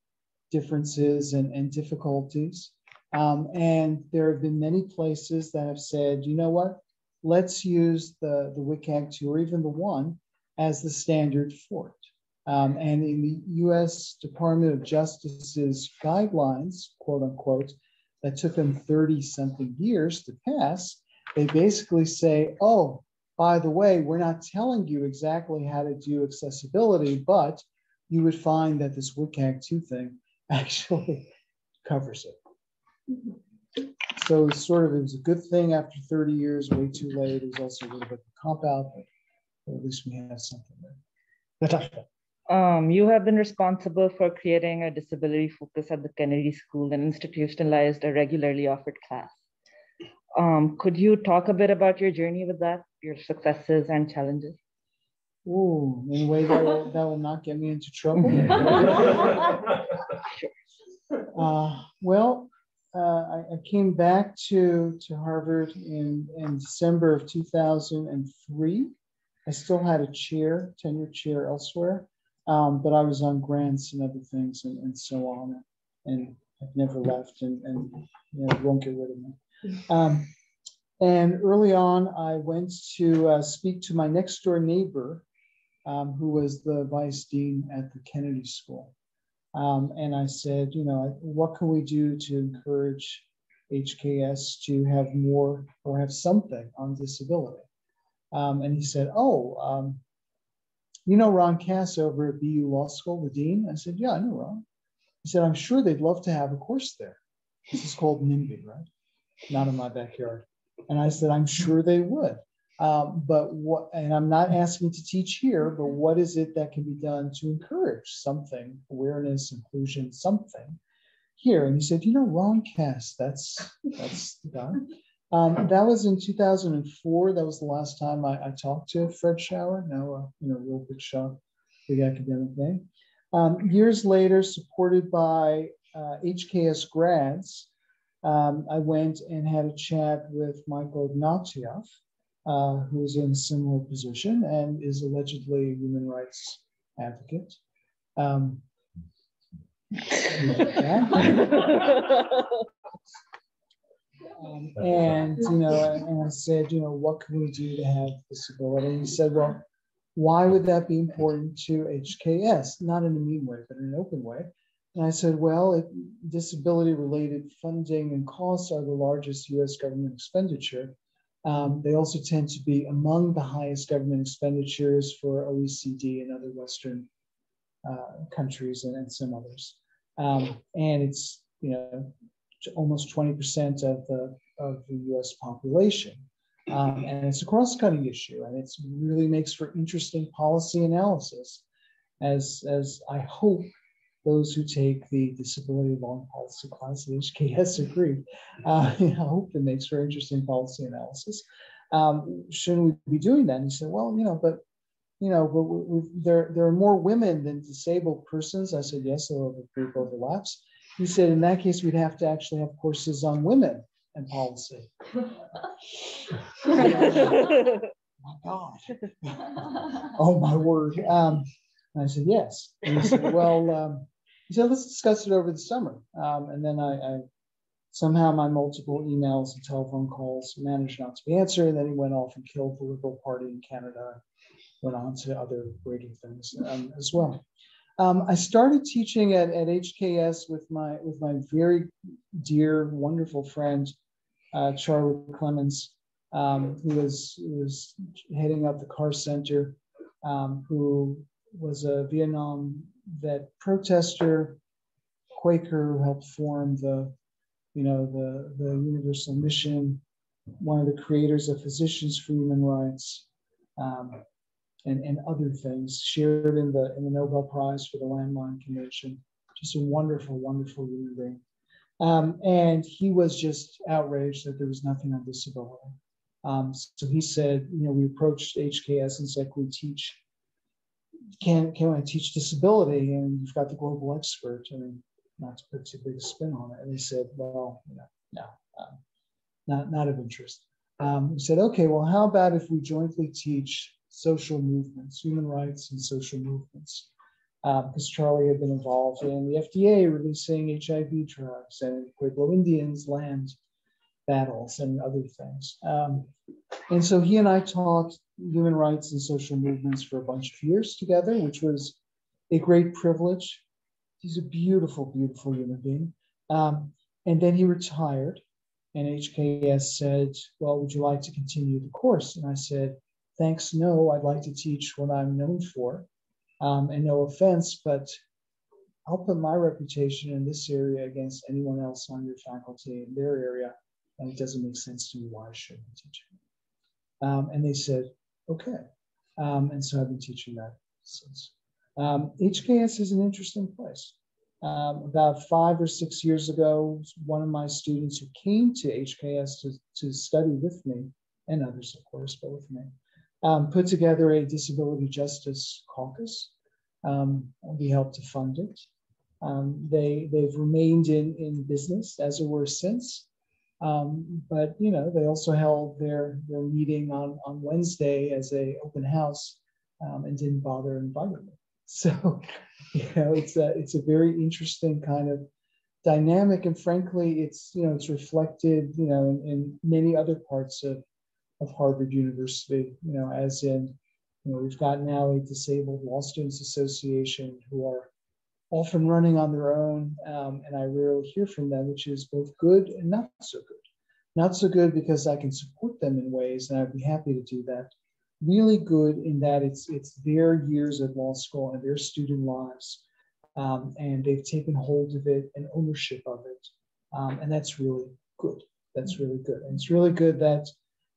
Speaker 4: differences and, and difficulties. Um, and there have been many places that have said, you know what, let's use the, the WCAG 2 or even the one as the standard for it. Um, and in the US Department of Justice's guidelines, quote unquote, that took them 30 something years to pass, they basically say, oh, by the way, we're not telling you exactly how to do accessibility, but you would find that this WCAG 2 thing actually covers it. So it's sort of, it was a good thing after 30 years, way too late. It was also a little bit of a cop out, but at least we have something there.
Speaker 3: Natasha.
Speaker 1: Um, you have been responsible for creating a disability focus at the Kennedy School and institutionalized a regularly offered class. Um, could you talk a bit about your journey with that, your successes and challenges?
Speaker 4: Ooh, in a way that will, that will not get me into trouble. uh, well, uh, I, I, came back to, to Harvard in, in December of 2003. I still had a chair, tenure chair elsewhere, um, but I was on grants and other things and, and so on. And I've never left and, and you know, won't get rid of me. Um, and early on, I went to uh, speak to my next door neighbor, um, who was the vice dean at the Kennedy School. Um, and I said, you know, what can we do to encourage HKS to have more or have something on disability? Um, and he said, oh, um, you know Ron Cass over at BU Law School, the dean? I said, yeah, I know Ron. He said, I'm sure they'd love to have a course there. This is called NIMBY, right? Not in my backyard. And I said, I'm sure they would. Um, but what, and I'm not asking to teach here, but what is it that can be done to encourage something, awareness, inclusion, something here? And he said, you know, Ron Cass, that's, that's guy. Um, that was in 2004. That was the last time I, I talked to Fred Schauer. Now, uh, you know, real big shot, big academic name. Um, years later, supported by uh, HKS grads, um, I went and had a chat with Michael Ignatieff, uh, who's in a similar position and is allegedly a human rights advocate. Um, um, and you know, and I said, you know, what can we do to have disability? And he said, well, why would that be important to HKS? Not in a mean way, but in an open way. And I said, well, disability related funding and costs are the largest US government expenditure. Um, they also tend to be among the highest government expenditures for OECD and other Western uh, countries and, and, some others. Um, and it's, you know, almost 20% of the, of the US population. Um, and it's a cross-cutting issue and it really makes for interesting policy analysis as, as I hope those who take the disability law and policy class at HKS agree. Uh, I hope it makes for interesting policy analysis. Um, shouldn't we be doing that? And he said, well, you know, but you know, but we, we, there there are more women than disabled persons. I said, yes, there are group overlaps. He said, in that case, we'd have to actually have courses on women and policy. oh my God. oh my word. Um, and I said, yes. And he said, well, um, he said, let's discuss it over the summer. Um, and then I, I, somehow my multiple emails and telephone calls managed not to be answered. And then he went off and killed the Liberal Party in Canada, went on to other greater things um, as well. Um, I started teaching at, at HKS with my with my very dear, wonderful friend, uh, Charlie Clements, um, who was was heading up the Carr Center, um, who was a Vietnam vet protester, Quaker who helped form the, you know, the, the Universal Mission, one of the creators of Physicians for Human Rights. Um, and, and other things, shared in the, in the Nobel Prize for the Landmine Convention. Just a wonderful, wonderful human being. Um, and he was just outraged that there was nothing on disability. Um, so he said, you know, we approached HKS and said, we teach, can, can I teach disability? And you've got the global expert. I mean, not to put too big a spin on it. And they said, well, no, um, not, not of interest. Um, we said, okay, well, how about if we jointly teach social movements, human rights and social movements? Because uh, Charlie had been involved in the FDA releasing HIV drugs and Pueblo Indians land battles and other things. Um, and so he and I taught human rights and social movements for a bunch of years together, which was a great privilege. He's a beautiful, beautiful human being. Um, and then he retired, and HKS said, Well, would you like to continue the course? And I said, Thanks, no, I'd like to teach what I'm known for. Um, and no offense, but I'll put my reputation in this area against anyone else on your faculty in their area and it doesn't make sense to me why I should be teaching. Um, and they said, okay. Um, and so I've been teaching that since. Um, HKS is an interesting place. Um, about five or six years ago, one of my students who came to HKS to, to study with me, and others, of course, but with me, um, put together a disability justice caucus. Um, we helped to fund it. they, they've remained in, in business, as it were, since. Um, but you know, they also held their their meeting on on Wednesday as a open house um, and didn't bother inviting me. So, you know, it's a it's a very interesting kind of dynamic, and frankly, it's you know it's reflected you know in, in many other parts of of Harvard University. You know, as in you know we've got now a disabled law students association who are often running on their own, um, and I rarely hear from them, which is both good and not so good. Not so good because I can support them in ways, and I'd be happy to do that. Really good in that it's it's their years at law school and their student lives, um, and they've taken hold of it and ownership of it, um, and that's really good. That's really good, and it's really good that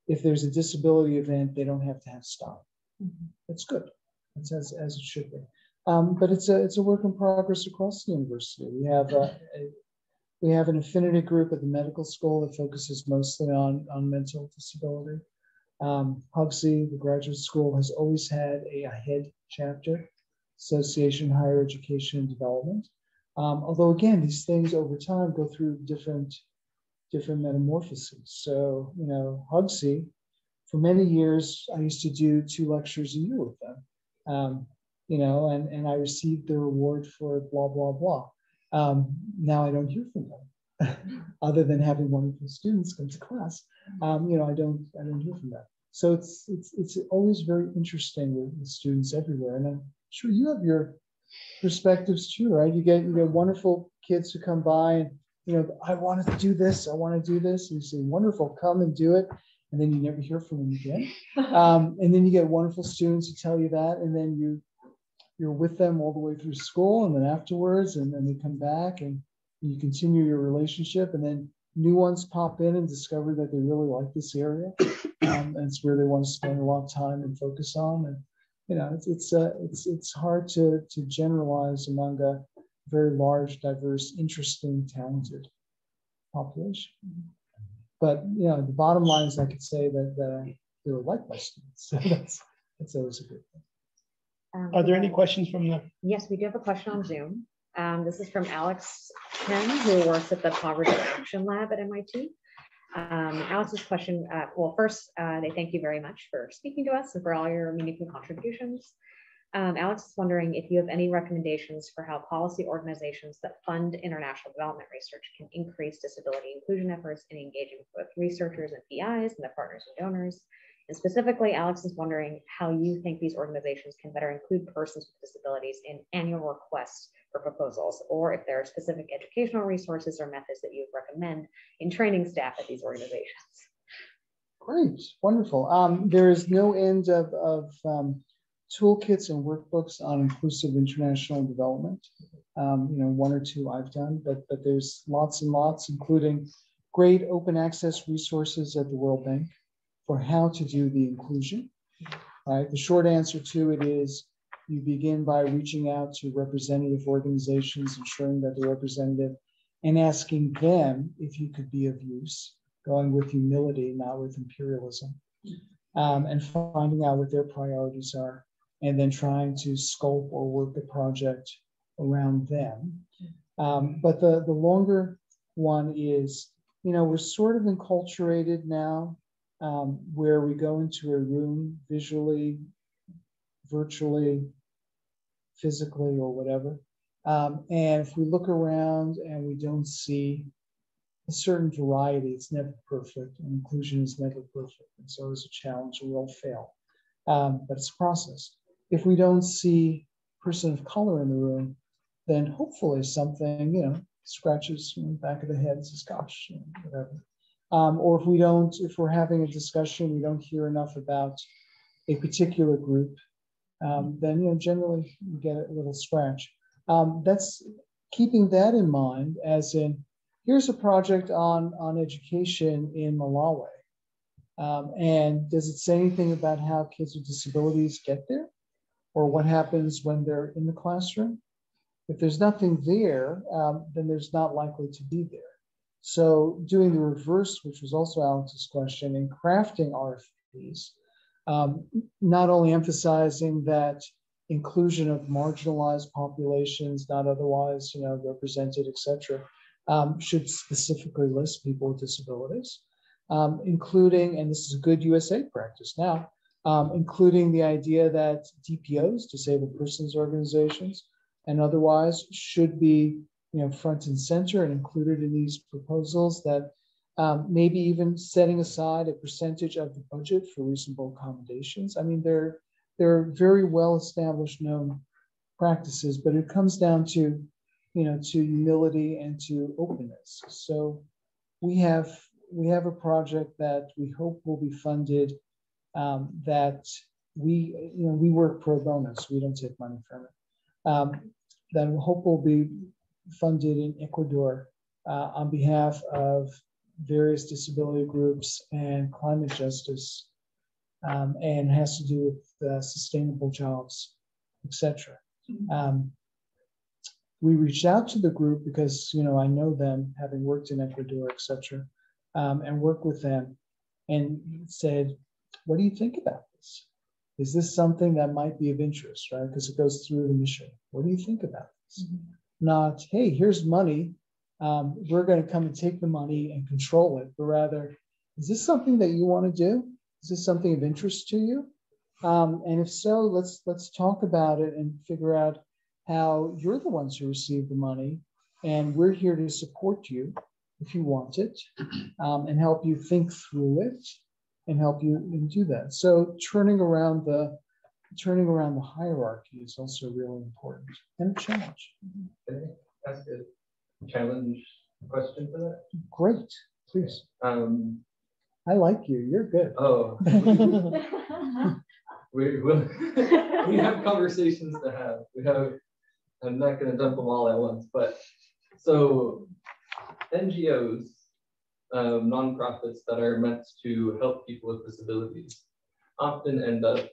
Speaker 4: if there's a disability event, they don't have to have stop. Mm-hmm. That's good. That's as, as it should be. Um, but it's a it's a work in progress across the university. We have a, a, we have an affinity group at the medical school that focuses mostly on on mental disability. Um, Hugsey, the graduate school, has always had a, a head chapter, Association Higher Education and Development. Um, although again, these things over time go through different different metamorphoses. So you know, Hugsey, for many years, I used to do two lectures a year with them. Um, you know, and, and I received the reward for blah, blah, blah. Um, now I don't hear from them other than having wonderful students come to class. Um, you know, I don't, I don't hear from them. So it's, it's, it's always very interesting with, with students everywhere. And I'm sure you have your perspectives too, right? You get, you get wonderful kids who come by and, you know, I want to do this. I want to do this. And you say, wonderful, come and do it and then you never hear from them again. Um, and then you get wonderful students who tell you that, and then you you're with them all the way through school and then afterwards, and then they come back and you continue your relationship, and then new ones pop in and discover that they really like this area, um, and it's where they want to spend a lot of time and focus on. And you know, it's it's uh, it's it's hard to to generalize among a very large, diverse, interesting, talented population. But you know, the bottom line is I could say that, that I really like my students. So that's that's always a good thing.
Speaker 2: Um,
Speaker 3: Are there any questions from the?
Speaker 2: Yes, we do have a question on Zoom. Um, this is from Alex Ken, who works at the Poverty Action Lab at MIT. Um, Alex's question, uh, well, first, uh, they thank you very much for speaking to us and for all your meaningful contributions. Um, Alex is wondering if you have any recommendations for how policy organizations that fund international development research can increase disability inclusion efforts in engaging with researchers and PIs and their partners and donors and specifically, Alex is wondering how you think these organizations can better include persons with disabilities in annual requests for proposals, or if there are specific educational resources or methods that you would recommend in training staff at these organizations.
Speaker 4: Great, wonderful. Um, there is no end of, of um, toolkits and workbooks on inclusive international development. Um, you know, one or two I've done, but but there's lots and lots, including great open access resources at the World Bank for how to do the inclusion right? The short answer to it is you begin by reaching out to representative organizations, ensuring that they're representative, and asking them if you could be of use, going with humility, not with imperialism, um, and finding out what their priorities are, and then trying to scope or work the project around them. Um, but the, the longer one is, you know, we're sort of enculturated now um, where we go into a room visually, virtually, physically, or whatever. Um, and if we look around and we don't see a certain variety, it's never perfect, and inclusion is never perfect. And so it's a challenge, we all fail. Um, but it's a process. If we don't see a person of color in the room, then hopefully something, you know, scratches in the back of the head, says, gosh, you know, whatever. Um, or if we don't, if we're having a discussion, we don't hear enough about a particular group, um, then, you know, generally you get a little scratch. Um, that's keeping that in mind as in, here's a project on, on education in Malawi. Um, and does it say anything about how kids with disabilities get there? Or what happens when they're in the classroom? If there's nothing there, um, then there's not likely to be there. So doing the reverse, which was also Alex's question, in crafting RFPs, um, not only emphasizing that inclusion of marginalized populations, not otherwise, you know, represented, et cetera, um, should specifically list people with disabilities, um, including, and this is a good USA practice now, um, including the idea that DPOs, disabled persons organizations, and otherwise should be you know, front and center and included in these proposals that um, maybe even setting aside a percentage of the budget for reasonable accommodations. I mean, they're, they're very well established known practices, but it comes down to, you know, to humility and to openness. So we have, we have a project that we hope will be funded um, that we, you know, we work pro bono, so we don't take money from it. Um, that we hope will be funded in Ecuador uh, on behalf of various disability groups and climate justice, um, and has to do with uh, sustainable jobs, etc. Um, we reached out to the group because you know I know them, having worked in Ecuador, etc., um, and worked with them, and said, "What do you think about this? Is this something that might be of interest, right? Because it goes through the mission. What do you think about this?" Mm-hmm not, hey, here's money. Um, we're going to come and take the money and control it, but rather, is this something that you want to do? Is this something of interest to you? Um, and if so, let's let's talk about it and figure out how you're the ones who receive the money, and we're here to support you if you want it, um, and help you think through it, and help you do that. So turning around the turning around the hierarchy is also really important and a challenge.
Speaker 5: Can I ask a challenge question for that?
Speaker 4: Great, please.
Speaker 5: Um,
Speaker 4: I like you. You're good.
Speaker 5: Oh, we, we, we have conversations to have. We have. I'm not going to dump them all at once, but so NGOs, um, nonprofits that are meant to help people with disabilities, often end up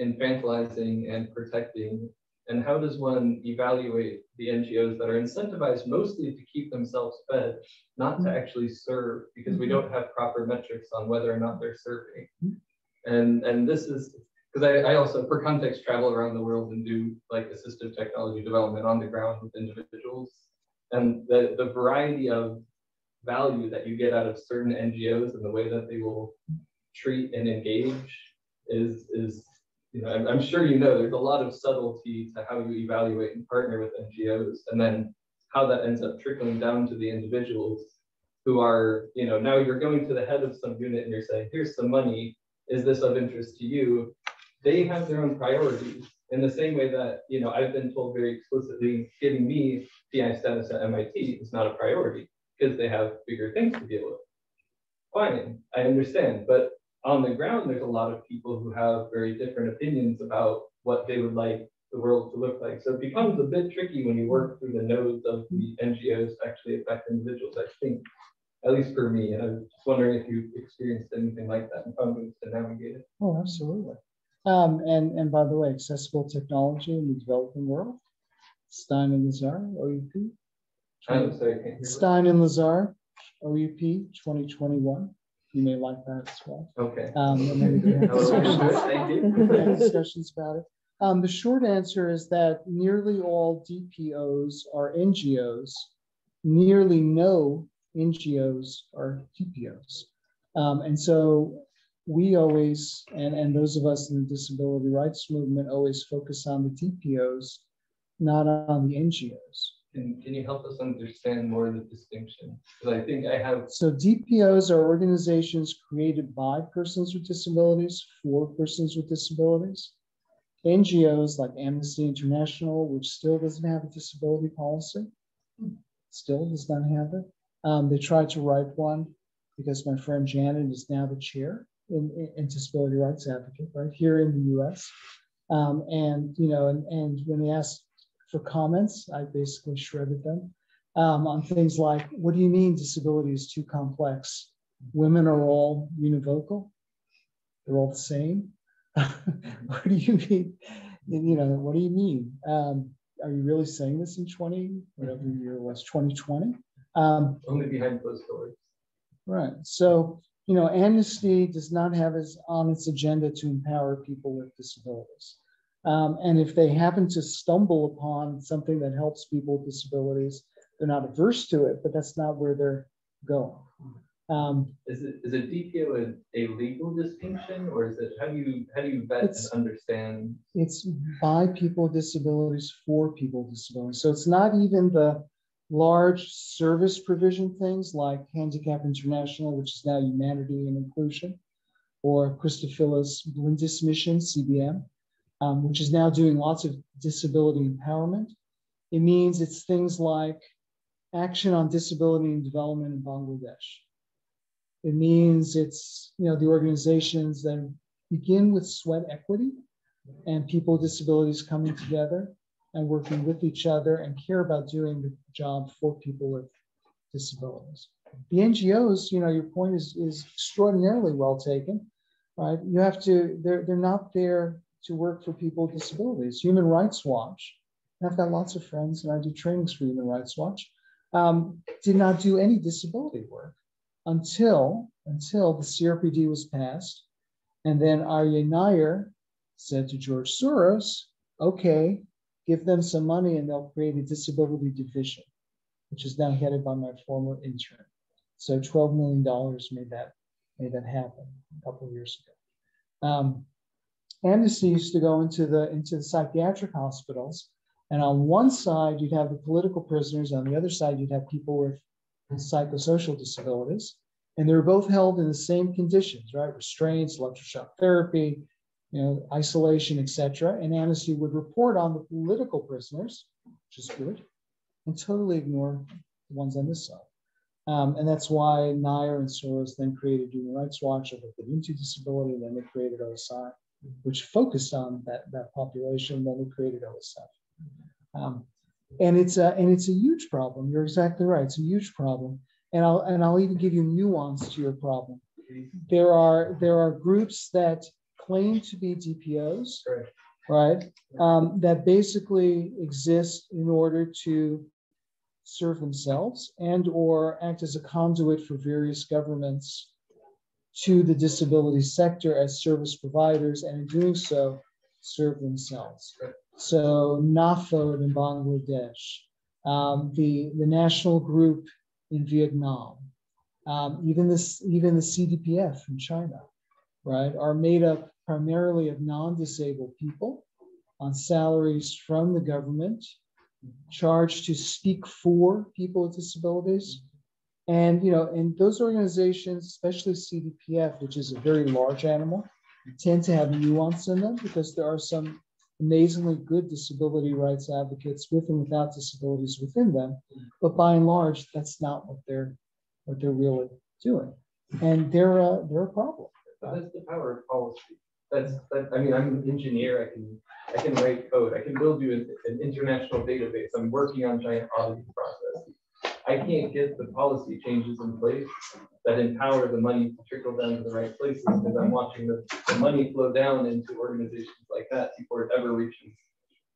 Speaker 5: infantilizing and protecting? And how does one evaluate the NGOs that are incentivized mostly to keep themselves fed, not to mm-hmm. actually serve, because we mm-hmm. don't have proper metrics on whether or not they're serving? Mm-hmm. And and this is because I, I also, for context, travel around the world and do like assistive technology development on the ground with individuals. And the, the variety of value that you get out of certain NGOs and the way that they will treat and engage is is you know, I'm, I'm, sure you know there's a lot of subtlety to how you evaluate and partner with NGOs, and then how that ends up trickling down to the individuals who are, you know, now you're going to the head of some unit and you're saying, here's some money, is this of interest to you? They have their own priorities in the same way that, you know, I've been told very explicitly, giving me PI status at MIT is not a priority because they have bigger things to deal with. Fine, I understand, but on the ground, there's a lot of people who have very different opinions about what they would like the world to look like. So it becomes a bit tricky when you work through the nodes of the NGOs to actually affect individuals, I think. at least for me. And I was just wondering if you experienced anything like that and found ways to navigate it.
Speaker 4: Oh, absolutely. Um, and, and by the way, accessible technology in the developing world, Stein and Lazar, OUP.
Speaker 5: I'm sorry, I can't hear.
Speaker 4: Stein and Lazar, OUP 2021. You may like that as well.
Speaker 5: Okay.
Speaker 4: Um, and then we can have
Speaker 5: I'll look into it.
Speaker 4: discussions-
Speaker 5: Thank
Speaker 4: we can have
Speaker 5: you.
Speaker 4: discussions about it. Um, the short answer is that nearly all DPOs are NGOs. Nearly no NGOs are DPOs. Um, and so we always, and, and those of us in the disability rights movement always focus on the DPOs, not on the NGOs.
Speaker 5: Can, can you help us understand more of the distinction? Because I think I have,
Speaker 4: So DPOs are organizations created by persons with disabilities for persons with disabilities. NGOs like Amnesty International, which still doesn't have a disability policy, still does not have it. Um, they tried to write one because my friend Janet is now the chair in disability rights advocate right here in the US. Um, and, you know, and, and when they asked for comments, I basically shredded them um, on things like, what do you mean disability is too complex? Women are all univocal. They're all the same. what do you mean? You know, what do you mean? Um, are you really saying this in 20, whatever year was, 2020? Um,
Speaker 5: only behind closed doors.
Speaker 4: Right. So, you know, Amnesty does not have as on its agenda to empower people with disabilities. Um, and if they happen to stumble upon something that helps people with disabilities, they're not averse to it, but that's not where they're going. Um,
Speaker 5: Is it, is a DPO a, a legal distinction or is it, how do you, how do you vet and understand?
Speaker 4: it's by people with disabilities for people with disabilities. So it's not even the large service provision things like Handicap International, which is now Humanity and Inclusion, or Christoffel Blinden Mission, CBM, um, which is now doing lots of disability empowerment. It means it's things like action on disability and development in Bangladesh. It means it's, you know, the organizations that begin with sweat equity and people with disabilities coming together and working with each other and care about doing the job for people with disabilities. The NGOs, you know, your point is, is extraordinarily well taken, right? You have to, they're, they're not there to work for people with disabilities. Human Rights Watch, and I've got lots of friends and I do trainings for Human Rights Watch, um, did not do any disability work until, until the CRPD was passed. And then Aryeh Neier said to George Soros, okay, give them some money and they'll create a disability division, which is now headed by my former intern. So $12 million made that, made that happen a couple of years ago. Um, Amnesty used to go into the, into the psychiatric hospitals. And on one side, you'd have the political prisoners. On the other side, you'd have people with psychosocial disabilities. And they were both held in the same conditions, right? Restraints, electroshock therapy, you know, isolation, etc. And Amnesty would report on the political prisoners, which is good, and totally ignore the ones on this side. Um, and that's why Neier and Soros then created Human Rights Watch that looked into disability, and then they created OSI, which focused on that, that population, then they created OSF. Um, and it's a and it's a huge problem. You're exactly right. It's a huge problem. And I'll and I'll even give you nuance to your problem. There are there are groups that claim to be DPOs,
Speaker 5: Right.
Speaker 4: right? Um, that basically exist in order to serve themselves and or act as a conduit for various governments to the disability sector as service providers, and in doing so, serve themselves. So NAFOD in Bangladesh, um, the, the national group in Vietnam, um, even this, even the CDPF in China, right, are made up primarily of non-disabled people on salaries from the government, charged to speak for people with disabilities. And, you know, and those organizations, especially CDPF, which is a very large animal, tend to have nuance in them because there are some amazingly good disability rights advocates with and without disabilities within them. But by and large, that's not what they're what they're really doing. And they're a, they're a problem.
Speaker 5: But that's the power of policy. That's, that, I mean, I'm an engineer, I can, I can write code, I can build you an, an international database, I'm working on giant auditing processes. I can't get the policy changes in place that empower the money to trickle down to the right places, because I'm watching the, the money flow down into organizations like that before it ever reaches,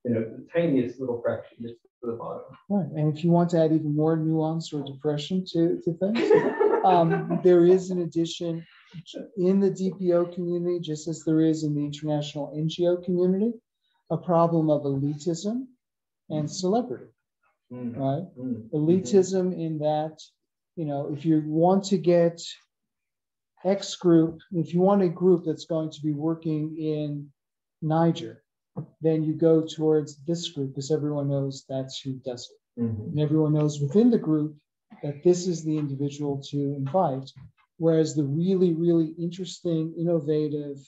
Speaker 5: you know, the tiniest little fraction gets to the bottom.
Speaker 4: Right, and if you want to add even more nuance or depression to, to things, um, there is an addition in the DPO community, just as there is in the international NGO community, a problem of elitism and celebrity,
Speaker 5: Mm,
Speaker 4: right?
Speaker 5: mm.
Speaker 4: elitism in that, you know, if you want to get X group, if you want a group that's going to be working in Niger, then you go towards this group because everyone knows that's who does it.
Speaker 5: Mhm.
Speaker 4: And everyone knows within the group that this is the individual to invite. Whereas the really, really interesting, innovative,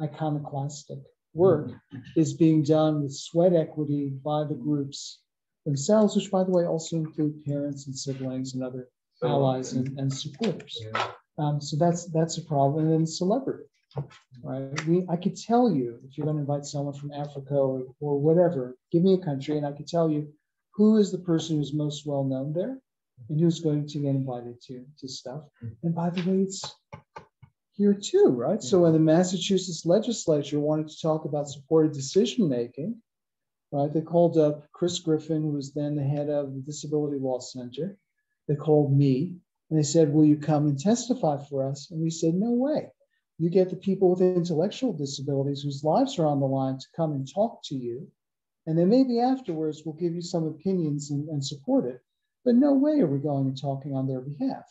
Speaker 4: iconoclastic work is being done with sweat equity by the groups themselves, which by the way also include parents and siblings and other allies and, and supporters.
Speaker 5: yeah.
Speaker 4: Um, so that's that's a problem. And then celebrity, right? We I could tell you if you're going to invite someone from Africa or, or whatever, give me a country and I could tell you who is the person who's most well known there and who's going to get invited to to stuff. And by the way, it's here too, right? So when the Massachusetts legislature wanted to talk about supported decision making, right? They called up Chris Griffin, who was then the head of the Disability Law Center. They called me and they said, Will you come and testify for us? And we said, No way. You get the people with intellectual disabilities whose lives are on the line to come and talk to you. And then maybe afterwards we'll give you some opinions and, and support it. But no way are we going and talking on their behalf.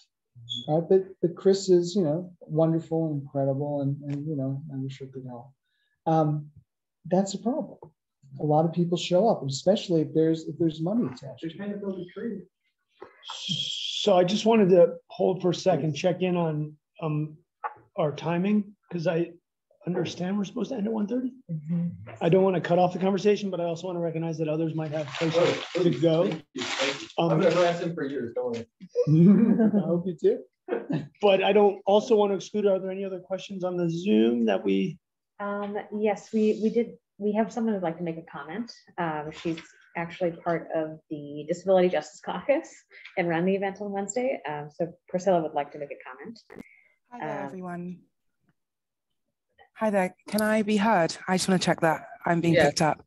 Speaker 4: Right. But but Chris is, you know, wonderful and incredible and, and you know, I wish I could help. Um, that's a problem. A lot of people show up, especially if there's if there's money attached.
Speaker 5: They're trying to build a tree.
Speaker 3: So I just wanted to hold for a second, check in on um our timing, because I understand we're supposed to end at 1:30. I don't want to cut off the conversation, but I also want to recognize that others might have places to go.
Speaker 5: Thank you, thank you.
Speaker 3: Um,
Speaker 5: I'm gonna harass him for years, don't worry.
Speaker 4: I hope you do.
Speaker 3: But I don't also want to exclude, are there any other questions on the Zoom that we,
Speaker 2: Um, yes, we, we did, we have someone who'd like to make a comment. Um, she's actually part of the Disability Justice Caucus and ran the event on Wednesday. Um, so Priscilla would like to make a comment.
Speaker 7: Hi there,
Speaker 2: Um,
Speaker 7: everyone. Hi there. Can I be heard? I just want to check that I'm being
Speaker 2: Yes.
Speaker 7: picked up.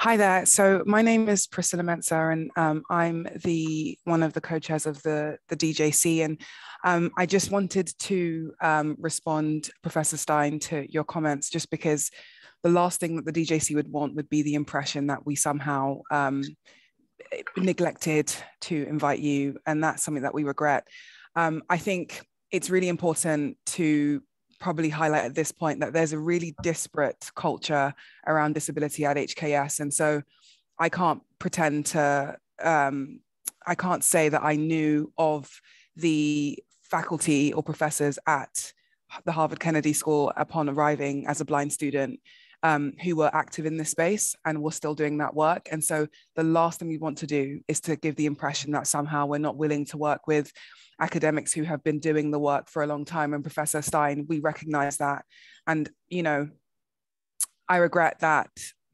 Speaker 7: Hi there. So my name is Priscilla Menzer, and um, I'm the one of the co-chairs of the the DJC. And um, I just wanted to um, respond, Professor Stein, to your comments, just because the last thing that the DJC would want would be the impression that we somehow um, neglected to invite you, and that's something that we regret. Um, I think it's really important to probably highlight at this point that there's a really disparate culture around disability at HKS. And so I can't pretend to, um, I can't say that I knew of the faculty or professors at the Harvard Kennedy School upon arriving as a blind student um, who were active in this space and were still doing that work. And so the last thing we want to do is to give the impression that somehow we're not willing to work with academics who have been doing the work for a long time. And Professor Stein, we recognize that. And, you know, I regret that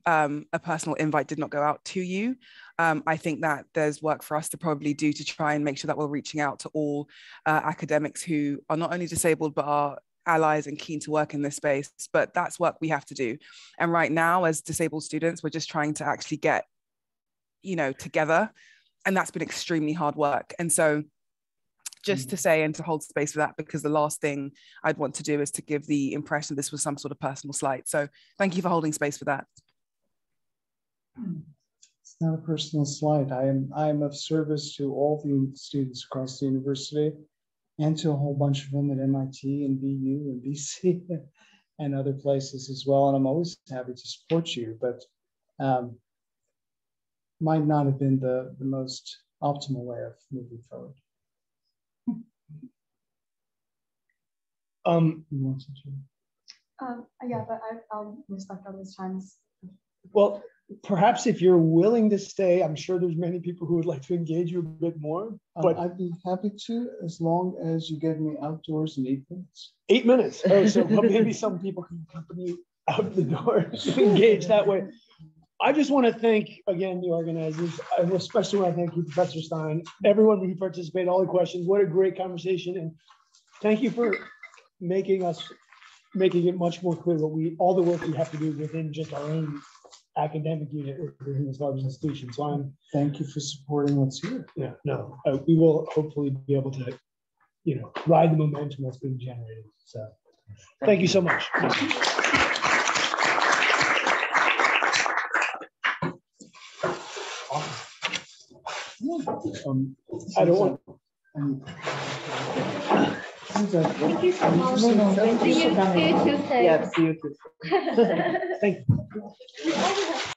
Speaker 7: um, a personal invite did not go out to you. Um, I think that there's work for us to probably do to try and make sure that we're reaching out to all uh, academics who are not only disabled, but are allies and keen to work in this space. But that's work we have to do. And right now, as disabled students, we're just trying to actually get, you know, together. And that's been extremely hard work. And so just mm. to say and to hold space for that because the last thing I'd want to do is to give the impression this was some sort of personal slight. So thank you for holding space for that.
Speaker 4: It's not a personal slight. I am I am of service to all the students across the university and to a whole bunch of them at MIT and BU and BC and other places as well. And I'm always happy to support you, but um, might not have been the, the most optimal way of moving forward.
Speaker 3: um,
Speaker 4: You wanted to-
Speaker 6: Um, yeah, but I, I'll respect others' times.
Speaker 3: well, perhaps if you're willing to stay, I'm sure there's many people who would like to engage you a bit more,
Speaker 4: Um,
Speaker 3: but
Speaker 4: I'd be happy to, as long as you get me outdoors in eight minutes.
Speaker 3: eight minutes. Oh, so well, maybe some people can accompany you out the door to engage that way. I just want to thank again the organizers. I especially want to thank you, Professor Stein, everyone who participated, all the questions. What a great conversation, and thank you for making us making it much more clear what we all the work we have to do within just our own academic unit within this large institution. So I'm
Speaker 4: Thank you for supporting what's here.
Speaker 3: yeah no uh, we will hopefully be able to you know ride the momentum that's being generated. So thank you so much.
Speaker 4: Um,
Speaker 3: I don't want.
Speaker 4: um,
Speaker 6: Thank you so much.
Speaker 4: No, no, thank
Speaker 6: See
Speaker 4: you
Speaker 6: you,
Speaker 4: for coming.
Speaker 6: see you Tuesday.
Speaker 1: Yeah, see you too.
Speaker 3: Thank Obrigada.